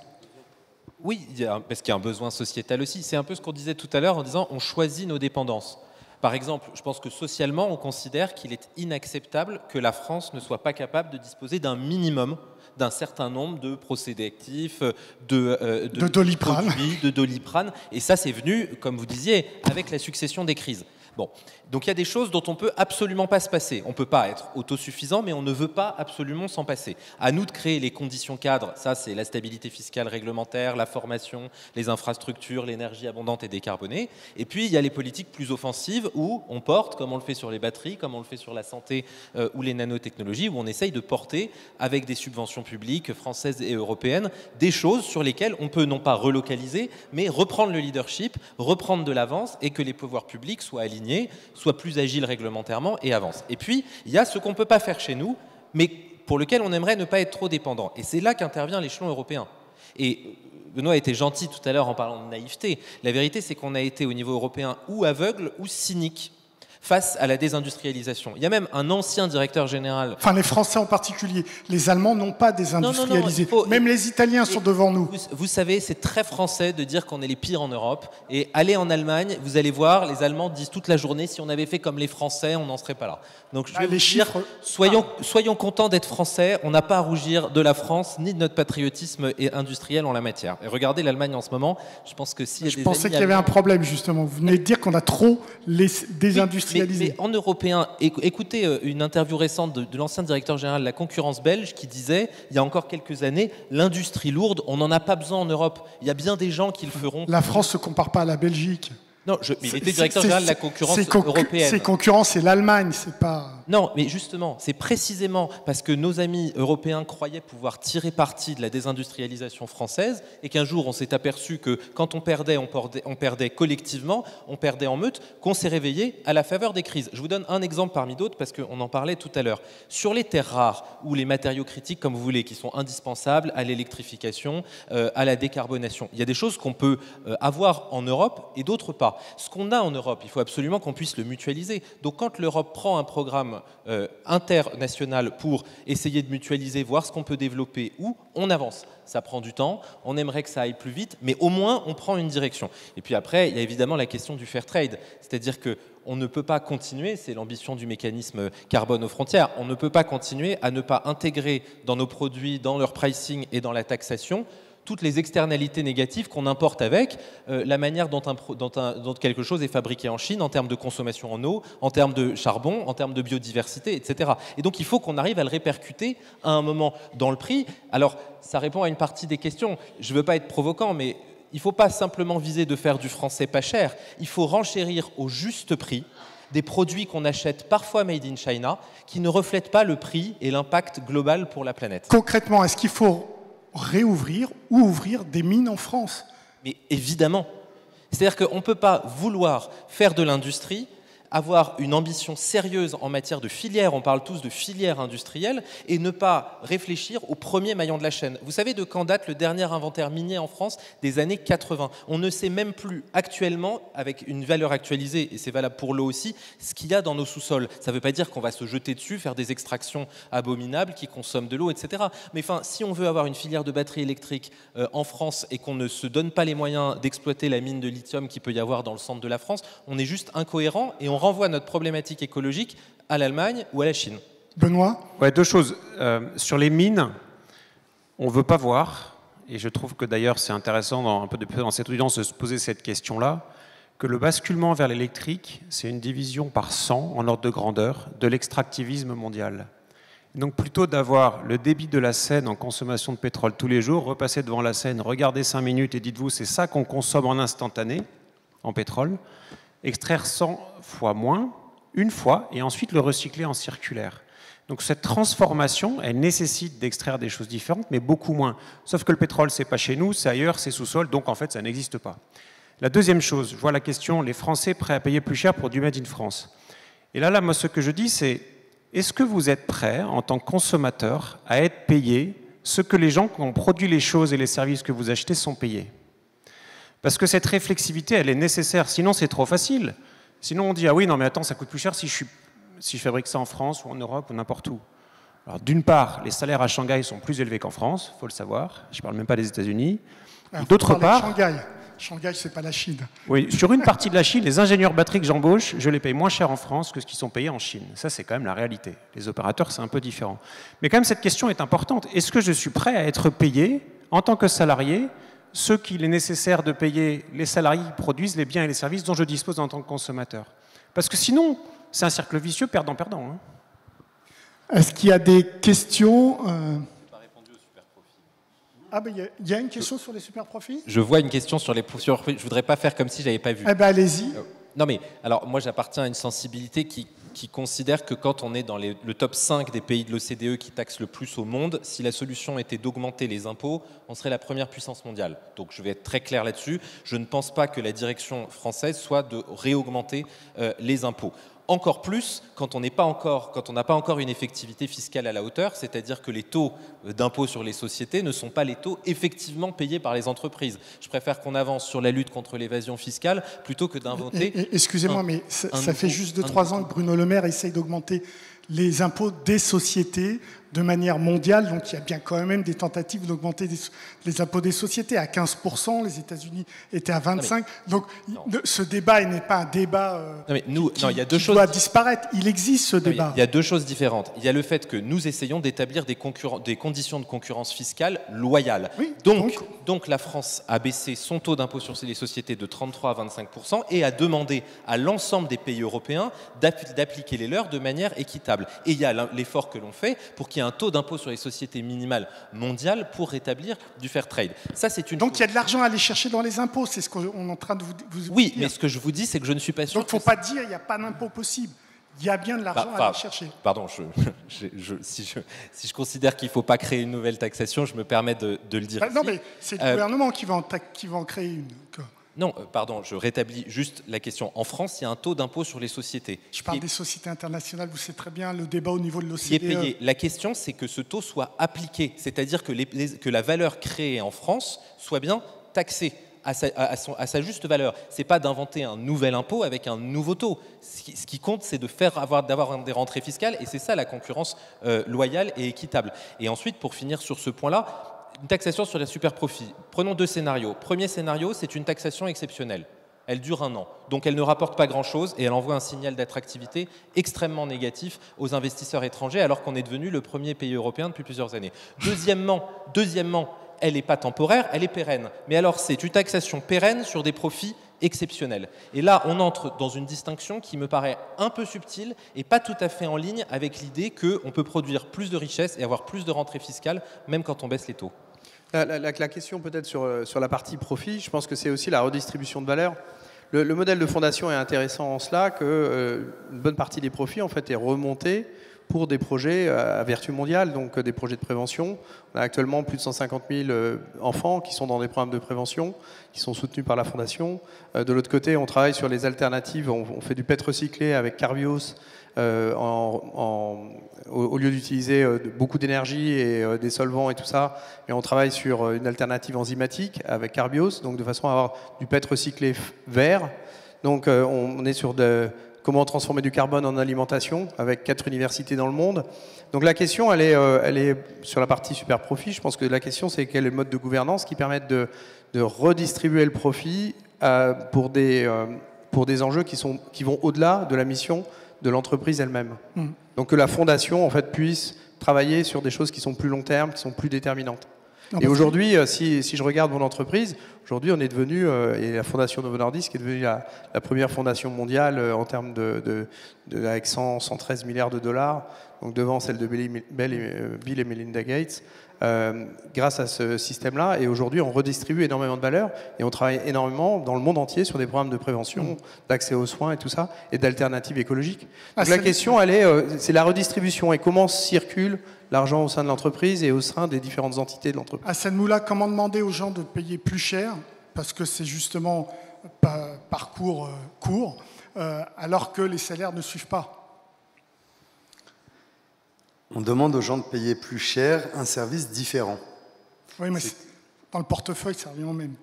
Oui, parce qu'il y a un besoin sociétal aussi. C'est un peu ce qu'on disait tout à l'heure en disant on choisit nos dépendances. Par exemple, je pense que socialement, on considère qu'il est inacceptable que la France ne soit pas capable de disposer d'un minimum d'un certain nombre de procédés actifs, de, euh, De Doliprane. produits, de doliprane. Et ça, c'est venu, comme vous disiez, avec la succession des crises. Bon, donc il y a des choses dont on peut absolument pas se passer. On peut pas être autosuffisant, mais on ne veut pas absolument s'en passer. À nous de créer les conditions cadres. Ça, c'est la stabilité fiscale réglementaire, la formation, les infrastructures, l'énergie abondante et décarbonée. Et puis il y a les politiques plus offensives où on porte, comme on le fait sur les batteries, comme on le fait sur la santé euh, ou les nanotechnologies, où on essaye de porter avec des subventions publiques françaises et européennes des choses sur lesquelles on peut non pas relocaliser, mais reprendre le leadership, reprendre de l'avance et que les pouvoirs publics soient alignés, soient plus agiles réglementairement et avancent. Et puis, il y a ce qu'on ne peut pas faire chez nous, mais pour lequel on aimerait ne pas être trop dépendant. Et c'est là qu'intervient l'échelon européen. Et Benoît a été gentil tout à l'heure en parlant de naïveté. La vérité, c'est qu'on a été au niveau européen ou aveugle ou cynique face à la désindustrialisation. Il y a même un ancien directeur général Enfin, les Français en particulier. Les Allemands n'ont pas désindustrialisé. faut- Même les Italiens sont devant nous. Vous, vous savez, c'est très français de dire qu'on est les pires en Europe. Et allez en Allemagne, vous allez voir, les Allemands disent toute la journée, si on avait fait comme les Français, on n'en serait pas là. Donc je Ah, vais les vous dire, chiffres- soyons, soyons contents d'être français. On n'a pas à rougir de la France ni de notre patriotisme et industriel en la matière. Et regardez l'Allemagne en ce moment. Je pense que s'il y a Je des pensais qu'il y avait un problème, justement. Vous venez de dire qu'on a trop les désindustrialisé. mais, mais en européen, éc- écoutez euh, une interview récente de, de l'ancien directeur général de la concurrence belge qui disait, il y a encore quelques années, l'industrie lourde, on n'en a pas besoin en Europe. Il y a bien des gens qui le feront. La France se compare pas à la Belgique. Non, je, mais il était directeur général de la concurrence européenne. C'est concurrence, c'est l'Allemagne, c'est pas. Non, mais justement, c'est précisément parce que nos amis européens croyaient pouvoir tirer parti de la désindustrialisation française et qu'un jour on s'est aperçu que quand on perdait, on perdait, collectivement, on perdait en meute, qu'on s'est réveillé à la faveur des crises. Je vous donne un exemple parmi d'autres parce qu'on en parlait tout à l'heure. Sur les terres rares ou les matériaux critiques, comme vous voulez, qui sont indispensables à l'électrification, euh, à la décarbonation, il y a des choses qu'on peut euh, avoir en Europe et d'autres pas. Ce qu'on a en Europe, il faut absolument qu'on puisse le mutualiser. Donc quand l'Europe prend un programme euh, international pour essayer de mutualiser, voir ce qu'on peut développer, où on avance. Ça prend du temps, on aimerait que ça aille plus vite, mais au moins on prend une direction. Et puis après, il y a évidemment la question du fair trade, c'est-à-dire que on ne peut pas continuer, c'est l'ambition du mécanisme carbone aux frontières, on ne peut pas continuer à ne pas intégrer dans nos produits, dans leur pricing et dans la taxation, toutes les externalités négatives qu'on importe avec, euh, la manière dont, quelque chose est fabriqué en Chine en termes de consommation en eau, en termes de charbon, en termes de biodiversité, etc. Et donc il faut qu'on arrive à le répercuter à un moment dans le prix. Alors ça répond à une partie des questions. Je ne veux pas être provoquant, mais il ne faut pas simplement viser de faire du français pas cher, il faut renchérir au juste prix des produits qu'on achète parfois made in China qui ne reflètent pas le prix et l'impact global pour la planète. Concrètement, est-ce qu'il faut réouvrir ou ouvrir des mines en France Mais évidemment. C'est-à-dire qu'on ne peut pas vouloir faire de l'industrie avoir une ambition sérieuse en matière de filière, on parle tous de filière industrielle, et ne pas réfléchir au premier maillon de la chaîne. Vous savez de quand date le dernier inventaire minier en France? Des années 80. On ne sait même plus actuellement, avec une valeur actualisée, et c'est valable pour l'eau aussi, ce qu'il y a dans nos sous-sols. Ça ne veut pas dire qu'on va se jeter dessus, faire des extractions abominables qui consomment de l'eau, etc. Mais enfin, si on veut avoir une filière de batterie électrique euh, en France et qu'on ne se donne pas les moyens d'exploiter la mine de lithium qu'il peut y avoir dans le centre de la France, on est juste incohérent et on renvoie notre problématique écologique à l'Allemagne ou à la Chine. Benoît ouais, Deux choses. Euh, sur les mines, on ne veut pas voir, et je trouve que d'ailleurs c'est intéressant dans, un peu de, dans cette audience de se poser cette question-là, que le basculement vers l'électrique, c'est une division par 100 en ordre de grandeur de l'extractivisme mondial. Donc plutôt d'avoir le débit de la Seine en consommation de pétrole tous les jours, repasser devant la Seine, regarder 5 minutes et dites-vous c'est ça qu'on consomme en instantané en pétrole, extraire 100 fois moins, une fois, et ensuite le recycler en circulaire. Donc cette transformation, elle nécessite d'extraire des choses différentes, mais beaucoup moins. Sauf que le pétrole, c'est pas chez nous, c'est ailleurs, c'est sous-sol, donc en fait, ça n'existe pas. La deuxième chose, je vois la question, les Français prêts à payer plus cher pour du Made in France. Et là, là, moi, ce que je dis, c'est, est-ce que vous êtes prêts, en tant que consommateur, à être payé ce que les gens qui ont produit les choses et les services que vous achetez sont payés? Parce que cette réflexivité, elle est nécessaire, sinon c'est trop facile. Sinon, on dit ah oui, non, mais attends, ça coûte plus cher si je, si je fabrique ça en France ou en Europe ou n'importe où. Alors, d'une part, les salaires à Shanghai sont plus élevés qu'en France, il faut le savoir. Je ne parle même pas des États-Unis. Ah, d'autre part. Shanghai. Shanghai, c'est pas la Chine. Oui, sur une partie de la Chine, les ingénieurs batteries que j'embauche, je les paye moins cher en France que ce qu'ils sont payés en Chine. Ça, c'est quand même la réalité. Les opérateurs, c'est un peu différent. Mais quand même, cette question est importante. Est-ce que je suis prêt à être payé en tant que salarié ce qu'il est nécessaire de payer les salariés qui produisent les biens et les services dont je dispose en tant que consommateur. Parce que sinon, c'est un cercle vicieux perdant-perdant. Hein. Est-ce qu'il y a des questions euh... Ah ben il y, a une question sur les super profits Je vois une question sur les super profits. Je voudrais pas faire comme si j'avais pas vu. Eh ben allez-y. Euh, non mais alors moi j'appartiens à une sensibilité qui qui considère que quand on est dans le top 5 des pays de l'OCDE qui taxent le plus au monde, si la solution était d'augmenter les impôts, on serait la première puissance mondiale. Donc je vais être très clair là-dessus. Je ne pense pas que la direction française soit de réaugmenter euh, les impôts encore plus quand on n'est pas encore, quand on n'a pas encore une effectivité fiscale à la hauteur, c'est-à-dire que les taux d'impôt sur les sociétés ne sont pas les taux effectivement payés par les entreprises. Je préfère qu'on avance sur la lutte contre l'évasion fiscale plutôt que d'inventer. Excusez-moi, mais ça, fait juste 2-3 ans que Bruno Le Maire essaye d'augmenter les impôts des sociétés de manière mondiale. Donc il y a bien quand même des tentatives d'augmenter les impôts des sociétés à 15%. Les États-Unis étaient à 25%. donc ce débat n'est pas un débat euh, nous, qui, il y a deux choses... doit disparaître. Il existe ce débat. il y a deux choses différentes. Il y a le fait que nous essayons d'établir des, des, conditions de concurrence fiscale loyales. donc, donc, la France a baissé son taux d'impôt sur les sociétés de 33 à 25% et a demandé à l'ensemble des pays européens d'appliquer les leurs de manière équitable. Et il y a l'effort que l'on fait pour qu'il y ait un taux d'impôt sur les sociétés minimales mondial pour rétablir du fair trade. Ça, c'est une Donc il y a de l'argent à aller chercher dans les impôts, c'est ce qu'on est en train de vous, vous Oui, mais ce que je vous dis, c'est que je ne suis pas sûr. Donc il ne faut pas dire qu'il n'y a pas d'impôt possible. Il y a bien de l'argent Bah, à aller chercher. Pardon, je, je- je- si, je, si je considère qu'il ne faut pas créer une nouvelle taxation, je me permets de, de le dire. Bah, non, mais c'est le Euh, gouvernement qui va, en qui va en créer une. Non, euh, pardon, je rétablis juste la question. En France, il y a un taux d'impôt sur les sociétés. Je parle est- des sociétés internationales, vous savez très bien le débat au niveau de qui est l'OCDE. payé. La question, c'est que ce taux soit appliqué, c'est-à-dire que, les- les- que la valeur créée en France soit bien taxée à sa, à- à son- à sa juste valeur. C'est pas d'inventer un nouvel impôt avec un nouveau taux. Ce qui, ce qui compte, c'est de faire avoir d'avoir des rentrées fiscales, et c'est ça la concurrence euh, loyale et équitable. Et ensuite, pour finir sur ce point-là, une taxation sur les super profits. Prenons deux scénarios. Premier scénario, c'est une taxation exceptionnelle. Elle dure un an, donc elle ne rapporte pas grand-chose et elle envoie un signal d'attractivité extrêmement négatif aux investisseurs étrangers alors qu'on est devenu le premier pays européen depuis plusieurs années. Deuxièmement, deuxièmement elle n'est pas temporaire, elle est pérenne. Mais alors c'est une taxation pérenne sur des profits exceptionnels. Et là, on entre dans une distinction qui me paraît un peu subtile et pas tout à fait en ligne avec l'idée qu'on peut produire plus de richesses et avoir plus de rentrées fiscales, même quand on baisse les taux. La, question peut-être sur, euh, sur la partie profit, je pense que c'est aussi la redistribution de valeur. Le, le modèle de fondation est intéressant en cela que euh, bonne partie des profits en fait est remontée pour des projets euh, à vertu mondiale, donc euh, des projets de prévention. On a actuellement plus de 150 000 euh, enfants qui sont dans des programmes de prévention, qui sont soutenus par la fondation. De l'autre côté, on travaille sur les alternatives. On, fait du PET recyclé avec Carbios au, lieu d'utiliser beaucoup d'énergie et des solvants et tout ça, et on travaille sur une alternative enzymatique avec Carbios, donc de façon à avoir du PET recyclé vert. Donc on, on est sur de, comment transformer du carbone en alimentation avec quatre universités dans le monde. Donc la question, elle est, euh, elle est sur la partie super profit. Je pense que la question, c'est quel est le mode de gouvernance qui permette de, de redistribuer le profit euh, pour, des, euh, pour des enjeux qui, sont, qui vont au-delà de la mission de l'entreprise elle-même. Mm. Donc que la fondation, en fait, puisse travailler sur des choses qui sont plus long terme, qui sont plus déterminantes. Et aujourd'hui, si, si je regarde mon entreprise, aujourd'hui on est devenu, euh, et la fondation Novo Nordisk est devenue la, la première fondation mondiale euh, en termes de, de- de- avec 100, 113 milliards de dollars, donc devant celle de Bill et, euh, Bill et Melinda Gates, euh, grâce à ce système-là. Et aujourd'hui, on redistribue énormément de valeur et on travaille énormément dans le monde entier sur des programmes de prévention, d'accès aux soins et tout ça, et d'alternatives écologiques. Ah, Donc la question, elle est, euh, c'est la redistribution et comment circule l'argent au sein de l'entreprise et au sein des différentes entités de l'entreprise. Hassan Moula, comment demander aux gens de payer plus cher Parce que c'est justement pa- parcours euh, court, euh, alors que les salaires ne suivent pas? On demande aux gens de payer plus cher un service différent. Oui, mais c'est- dans le portefeuille, ça revient au même.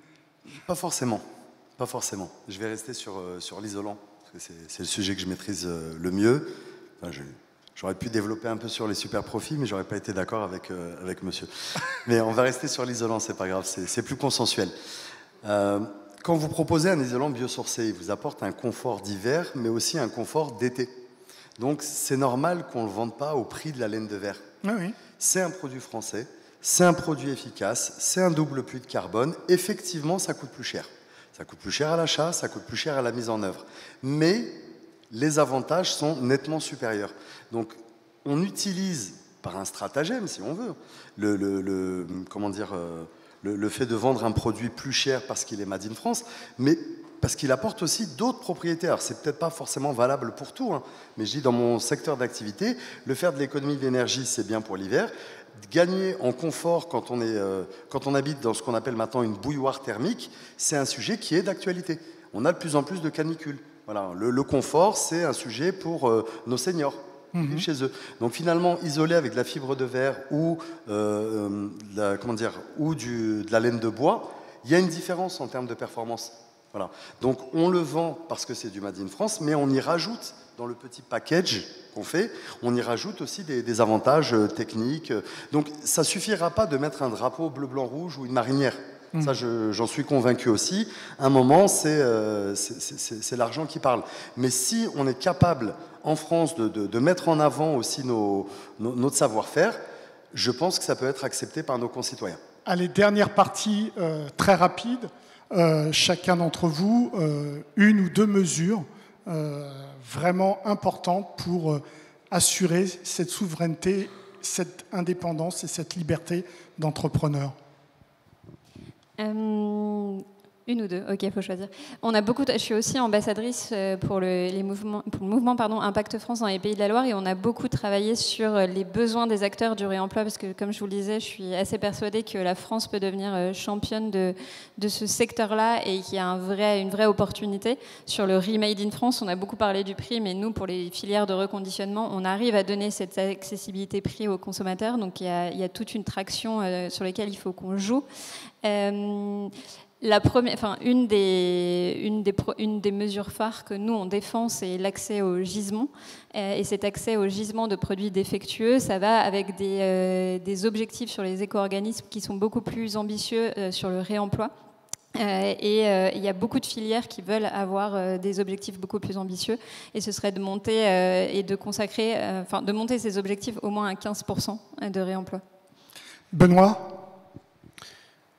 Pas forcément. Pas forcément. Je vais rester sur, euh, sur l'isolant, parce que c'est- c'est le sujet que je maîtrise le mieux. Enfin, je- J'aurais pu développer un peu sur les super profits, mais j'aurais pas été d'accord avec, euh, avec monsieur. Mais on va rester sur l'isolant, c'est pas grave, c'est plus consensuel. Euh, quand vous proposez un isolant biosourcé, il vous apporte un confort d'hiver, mais aussi un confort d'été. Donc c'est normal qu'on ne le vende pas au prix de la laine de verre. Oui, oui. C'est un produit français, c'est un produit efficace, c'est un double puits de carbone. Effectivement, ça coûte plus cher. Ça coûte plus cher à l'achat, ça coûte plus cher à la mise en œuvre. Mais les avantages sont nettement supérieurs. Donc, on utilise par un stratagème, si on veut, le, comment dire, euh, le, fait de vendre un produit plus cher parce qu'il est made in France, mais parce qu'il apporte aussi d'autres propriétés. Alors, c'est peut-être pas forcément valable pour tout, hein, mais je dis dans mon secteur d'activité, le faire de l'économie d'énergie, c'est bien pour l'hiver. Gagner en confort quand on, est, euh, quand on habite dans ce qu'on appelle maintenant une bouilloire thermique, c'est un sujet qui est d'actualité. On a de plus en plus de canicules. Voilà, le, le confort, c'est un sujet pour euh, nos seniors vivent chez eux. Donc finalement, isolé avec de la fibre de verre ou, euh, de la- comment dire, ou du- de la laine de bois, il y a une différence en termes de performance. Voilà. Donc on le vend parce que c'est du Made in France, mais on y rajoute dans le petit package qu'on fait, on y rajoute aussi des, des avantages euh, techniques. Donc ça suffira pas de mettre un drapeau bleu, blanc, rouge ou une marinière. Ça, je- j'en suis convaincu aussi. À un moment, c'est euh, l'argent qui parle. Mais si on est capable, en France, de, de- de mettre en avant aussi nos- nos- notre savoir-faire, je pense que ça peut être accepté par nos concitoyens. Allez, dernière partie euh, très rapide. Euh, chacun d'entre vous, euh, une ou deux mesures euh, vraiment importantes pour euh, assurer cette souveraineté, cette indépendance et cette liberté d'entrepreneur. Une ou deux, ok, faut choisir. On a beaucoup. je suis aussi ambassadrice euh, pour le, pour le mouvement pardon, Impact France dans les Pays de la Loire et on a beaucoup travaillé sur euh, les besoins des acteurs du réemploi parce que, comme je vous le disais, je suis assez persuadée que la France peut devenir euh, championne de, ce secteur-là et qu'il y a un vrai, une vraie opportunité. Sur le Remade in France, on a beaucoup parlé du prix, mais nous, pour les filières de reconditionnement, on arrive à donner cette accessibilité prix aux consommateurs. Donc il y a toute une traction sur laquelle il faut qu'on joue. La première, enfin, une, des, une, des, une des mesures phares que nous on défend, c'est l'accès au gisement. Euh, et cet accès au gisement de produits défectueux, ça va avec des, euh, des objectifs sur les éco-organismes qui sont beaucoup plus ambitieux euh, sur le réemploi. et il y a beaucoup de filières qui veulent avoir des objectifs beaucoup plus ambitieux. Et ce serait de monter et de consacrer, enfin, de monter ces objectifs au moins à 15% de réemploi. Benoît?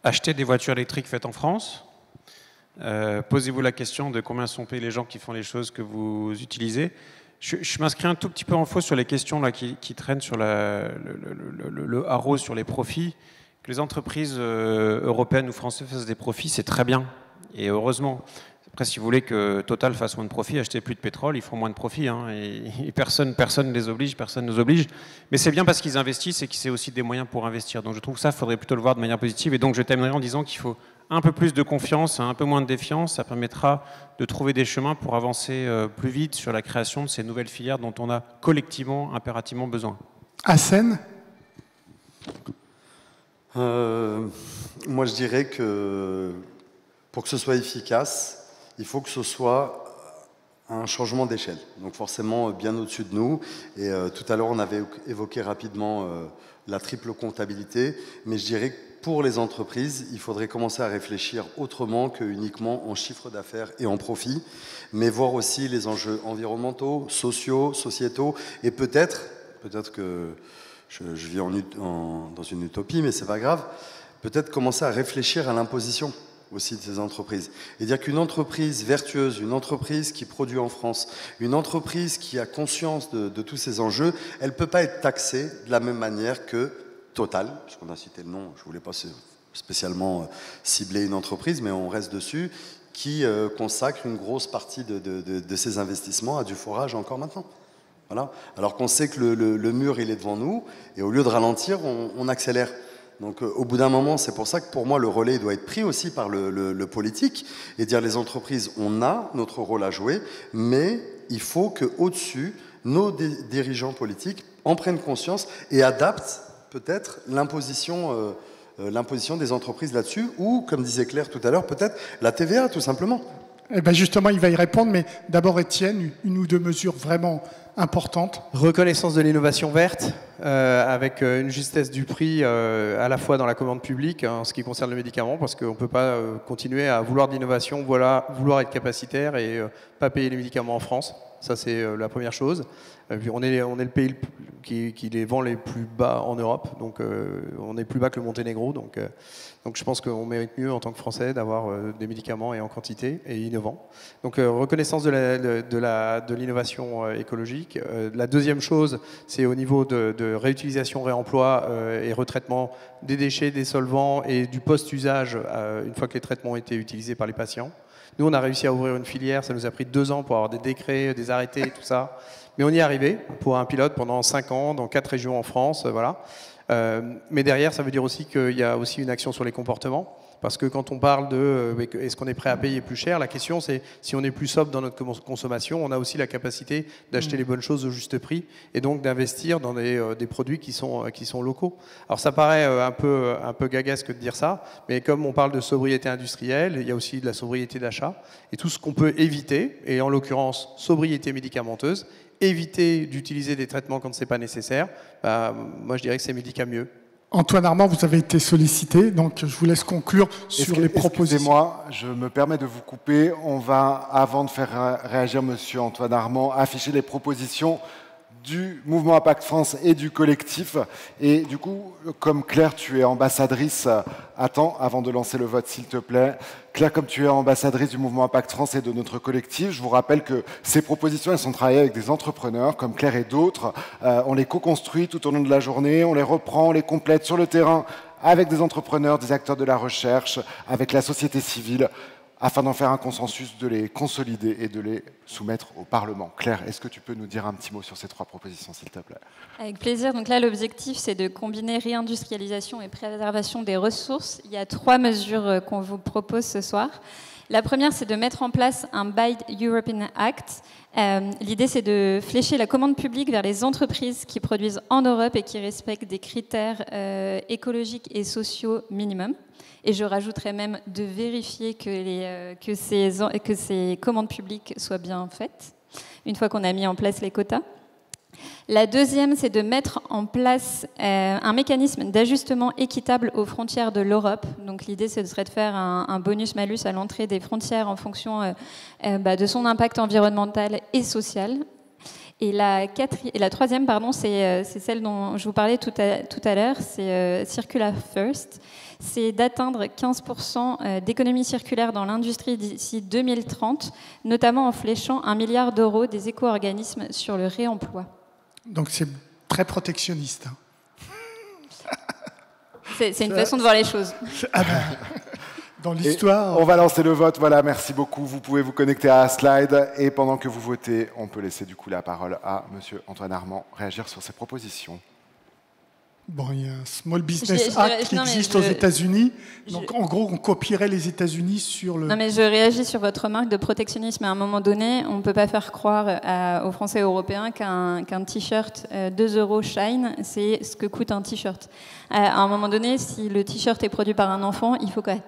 Acheter des voitures électriques faites en France. Euh, posez-vous la question de combien sont payés les gens qui font les choses que vous utilisez. Je, m'inscris un tout petit peu en faux sur les questions là, qui, traînent sur le, le, haro sur les profits. Que les entreprises euh, européennes ou françaises fassent des profits, c'est très bien. Et heureusement. Après, si vous voulez que Total fasse moins de profit, acheter plus de pétrole, ils font moins de profit. Hein, et, personne ne les oblige, personne ne nous oblige. Mais c'est bien parce qu'ils investissent et que c'est aussi des moyens pour investir. Donc je trouve que ça, il faudrait plutôt le voir de manière positive. Et donc je terminerai en disant qu'il faut un peu plus de confiance, un peu moins de défiance. Ça permettra de trouver des chemins pour avancer euh, plus vite sur la création de ces nouvelles filières dont on a collectivement, impérativement besoin. Asen euh, Moi, je dirais que pour que ce soit efficace, il faut que ce soit un changement d'échelle, donc forcément euh, bien au-dessus de nous. Et euh, tout à l'heure, on avait évoqué rapidement euh, la triple comptabilité, mais je dirais que pour les entreprises, il faudrait commencer à réfléchir autrement que uniquement en chiffre d'affaires et en profit, mais voir aussi les enjeux environnementaux, sociaux, sociétaux, et peut-être, peut-être que je, vis dans une utopie, mais c'est pas grave, peut-être commencer à réfléchir à l'imposition aussi de ces entreprises. Et dire qu'une entreprise vertueuse, une entreprise qui produit en France, une entreprise qui a conscience de, tous ces enjeux, elle ne peut pas être taxée de la même manière que Total, puisqu'on a cité le nom, je ne voulais pas spécialement euh, cibler une entreprise, mais on reste dessus, qui euh, consacre une grosse partie de, ses investissements à du forage encore maintenant. Voilà. Alors qu'on sait que le, mur, il est devant nous, et au lieu de ralentir, on accélère. Donc euh, au bout d'un moment, c'est pour ça que pour moi le relais doit être pris aussi par le, politique et dire les entreprises, on a notre rôle à jouer, mais il faut qu'au-dessus, nos dirigeants politiques en prennent conscience et adaptent peut-être l'imposition. Euh, euh, l'imposition des entreprises là-dessus, ou, comme disait Claire tout à l'heure, peut-être la TVA, tout simplement. Eh ben justement, il va y répondre, mais d'abord, Étienne, une ou deux mesures vraiment importante. Reconnaissance de l'innovation verte, euh, avec euh, une justesse du prix euh, à la fois dans la commande publique hein, en ce qui concerne le médicament, parce qu'on ne peut pas continuer à vouloir de l'innovation, voilà, vouloir être capacitaire et pas payer les médicaments en France. Ça, c'est la première chose. On, est, on est le pays qui, les vend les plus bas en Europe, donc on est plus bas que le Monténégro. Donc donc je pense qu'on mérite mieux en tant que Français d'avoir euh, des médicaments et en quantité et innovants. Donc euh, reconnaissance de l'innovation euh, écologique. la deuxième chose, c'est au niveau de, réutilisation, réemploi et retraitement des déchets, des solvants et du post-usage une fois que les traitements ont été utilisés par les patients. Nous, on a réussi à ouvrir une filière, ça nous a pris deux ans pour avoir des décrets, des arrêtés, tout ça. Mais on y est arrivé pour un pilote pendant cinq ans dans quatre régions en France. Voilà. Euh, mais derrière, ça veut dire aussi qu'il y a aussi une action sur les comportements. Parce que quand on parle de euh, est-ce qu'on est prêt à payer plus cher, la question c'est si on est plus sobre dans notre consommation, on a aussi la capacité d'acheter mm. les bonnes choses au juste prix et donc d'investir dans des, euh, des, produits qui sont, qui sont locaux. Alors ça paraît un peu, un peu gagasque de dire ça, mais comme on parle de sobriété industrielle, il y a aussi de la sobriété d'achat et tout ce qu'on peut éviter, et en l'occurrence sobriété médicamenteuse, éviter d'utiliser des traitements quand ce n'est pas nécessaire, bah, moi je dirais que c'est médical mieux. Antoine Armand, vous avez été sollicité, donc je vous laisse conclure sur les propositions. moi je me permets de vous couper. On va, avant de faire réagir Monsieur Antoine Armand, afficher les propositions du mouvement Impact France et du collectif. Et du coup, comme Claire, tu es ambassadrice, attends, avant de lancer le vote, s'il te plaît. Claire, comme tu es ambassadrice du mouvement Impact France et de notre collectif, je vous rappelle que ces propositions, elles sont travaillées avec des entrepreneurs comme Claire et d'autres. Euh, on les co-construit tout au long de la journée, on les reprend, on les complète sur le terrain avec des entrepreneurs, des acteurs de la recherche, avec la société civile afin d'en faire un consensus, de les consolider et de les soumettre au Parlement. Claire, est-ce que tu peux nous dire un petit mot sur ces trois propositions, s'il te plaît? Avec plaisir. Donc là, l'objectif, c'est de combiner réindustrialisation et préservation des ressources. Il y a trois mesures euh, qu'on vous propose ce soir. La première, c'est de mettre en place un Buy European Act. Euh, l'idée, c'est de flécher la commande publique vers les entreprises qui produisent en Europe et qui respectent des critères euh, écologiques et sociaux minimums. Et je rajouterais même de vérifier euh, que ces commandes publiques soient bien faites, une fois qu'on a mis en place les quotas. La deuxième, c'est de mettre en place euh, un mécanisme d'ajustement équitable aux frontières de l'Europe. Donc l'idée, ce serait de faire un, bonus-malus à l'entrée des frontières en fonction euh, bah, de son impact environnemental et social. Et la, et la troisième, pardon, c'est celle dont je vous parlais tout à, tout à l'heure, c'est Circular First c'est d'atteindre 15% euh, d'économie circulaire dans l'industrie d'ici 2030, notamment en fléchant un milliard d'euros des éco-organismes sur le réemploi. Donc c'est très protectionniste. Hein. C'est une façon de voir les choses. Ah ben, dans l'histoire. On va lancer le vote. Voilà, merci beaucoup. Vous pouvez vous connecter à slide et pendant que vous votez, on peut laisser du coup la parole à Monsieur Antoine Armand réagir sur ces propositions. Bon, il y a un Small Business Act qui existe aux États-Unis. Donc, en gros, on copierait les États-Unis sur le. Non, mais je réagis sur votre remarque de protectionnisme. À un moment donné, on ne peut pas faire croire aux Français et Européens qu'un t-shirt 2 euh, euros Shine, c'est ce que coûte un t-shirt. Euh, à un moment donné, si le t-shirt est produit par un enfant, il faut qu'il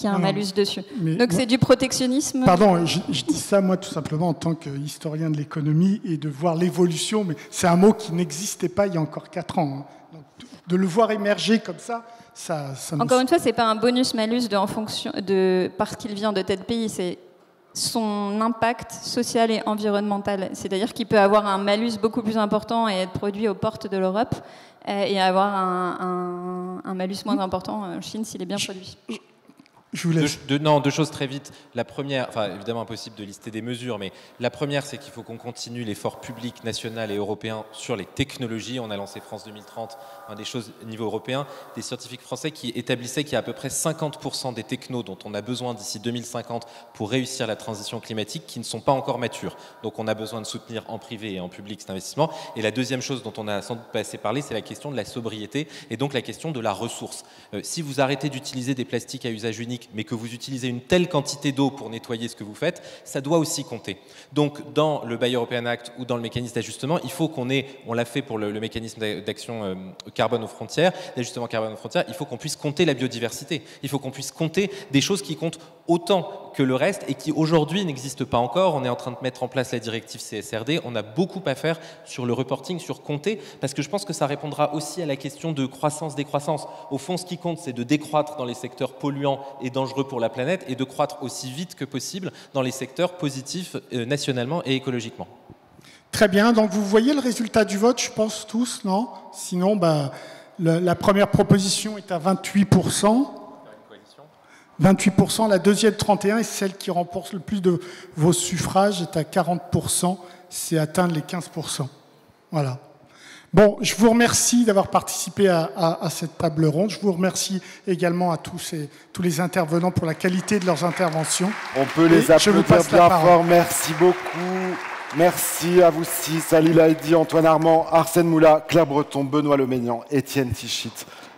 y ait un malus dessus. Donc c'est du protectionnisme. Pardon, je, dis ça moi tout simplement en tant qu'historien de l'économie et de voir l'évolution, mais c'est un mot qui n'existait pas il y a encore 4 ans. Hein de le voir émerger comme ça, ça, Encore une fois, c'est pas un bonus-malus de, en fonction de, parce qu'il vient de tel pays, c'est son impact social et environnemental. C'est-à-dire qu'il peut avoir un malus beaucoup plus important et être produit aux portes de l'Europe euh, et avoir un, un, malus moins important en Chine s'il est bien produit. Je vous laisse. non, deux choses très vite. La première, enfin évidemment impossible de lister des mesures, mais la première c'est qu'il faut qu'on continue l'effort public national et européen sur les technologies. On a lancé France 2030, un des choses au niveau européen, des scientifiques français qui établissaient qu'il y a à peu près 50% des technos dont on a besoin d'ici 2050 pour réussir la transition climatique qui ne sont pas encore matures. Donc on a besoin de soutenir en privé et en public cet investissement. Et la deuxième chose dont on a sans doute pas assez parlé, c'est la question de la sobriété et donc la question de la ressource. Euh, si vous arrêtez d'utiliser des plastiques à usage unique mais que vous utilisez une telle quantité d'eau pour nettoyer ce que vous faites, ça doit aussi compter. Donc, dans le Buy European Act ou dans le mécanisme d'ajustement, il faut qu'on ait, on l'a fait pour le, mécanisme d'action euh, carbone aux frontières, d'ajustement carbone aux frontières, il faut qu'on puisse compter la biodiversité. Il faut qu'on puisse compter des choses qui comptent autant que le reste et qui aujourd'hui n'existent pas encore. On est en train de mettre en place la directive CSRD. On a beaucoup à faire sur le reporting, sur compter, parce que je pense que ça répondra aussi à la question de croissance-décroissance. Au fond, ce qui compte, c'est de décroître dans les secteurs polluants et dangereux pour la planète et de croître aussi vite que possible dans les secteurs positifs euh, nationalement et écologiquement. Très bien, donc vous voyez le résultat du vote, je pense tous, non? Sinon, bah, la première proposition est à 28%. 28%, la deuxième 31% et celle qui remporte le plus de vos suffrages est à 40%, c'est atteindre les 15%. Voilà. Bon, je vous remercie d'avoir participé à, cette table ronde. Je vous remercie également à tous, tous les intervenants pour la qualité de leurs interventions. On peut les applaudir bien fort. Merci beaucoup. Merci à vous six, Ali Laïdi, Antoine Armand, Arsène Moula, Claire Breton, Benoît Leménian, Étienne Tichit.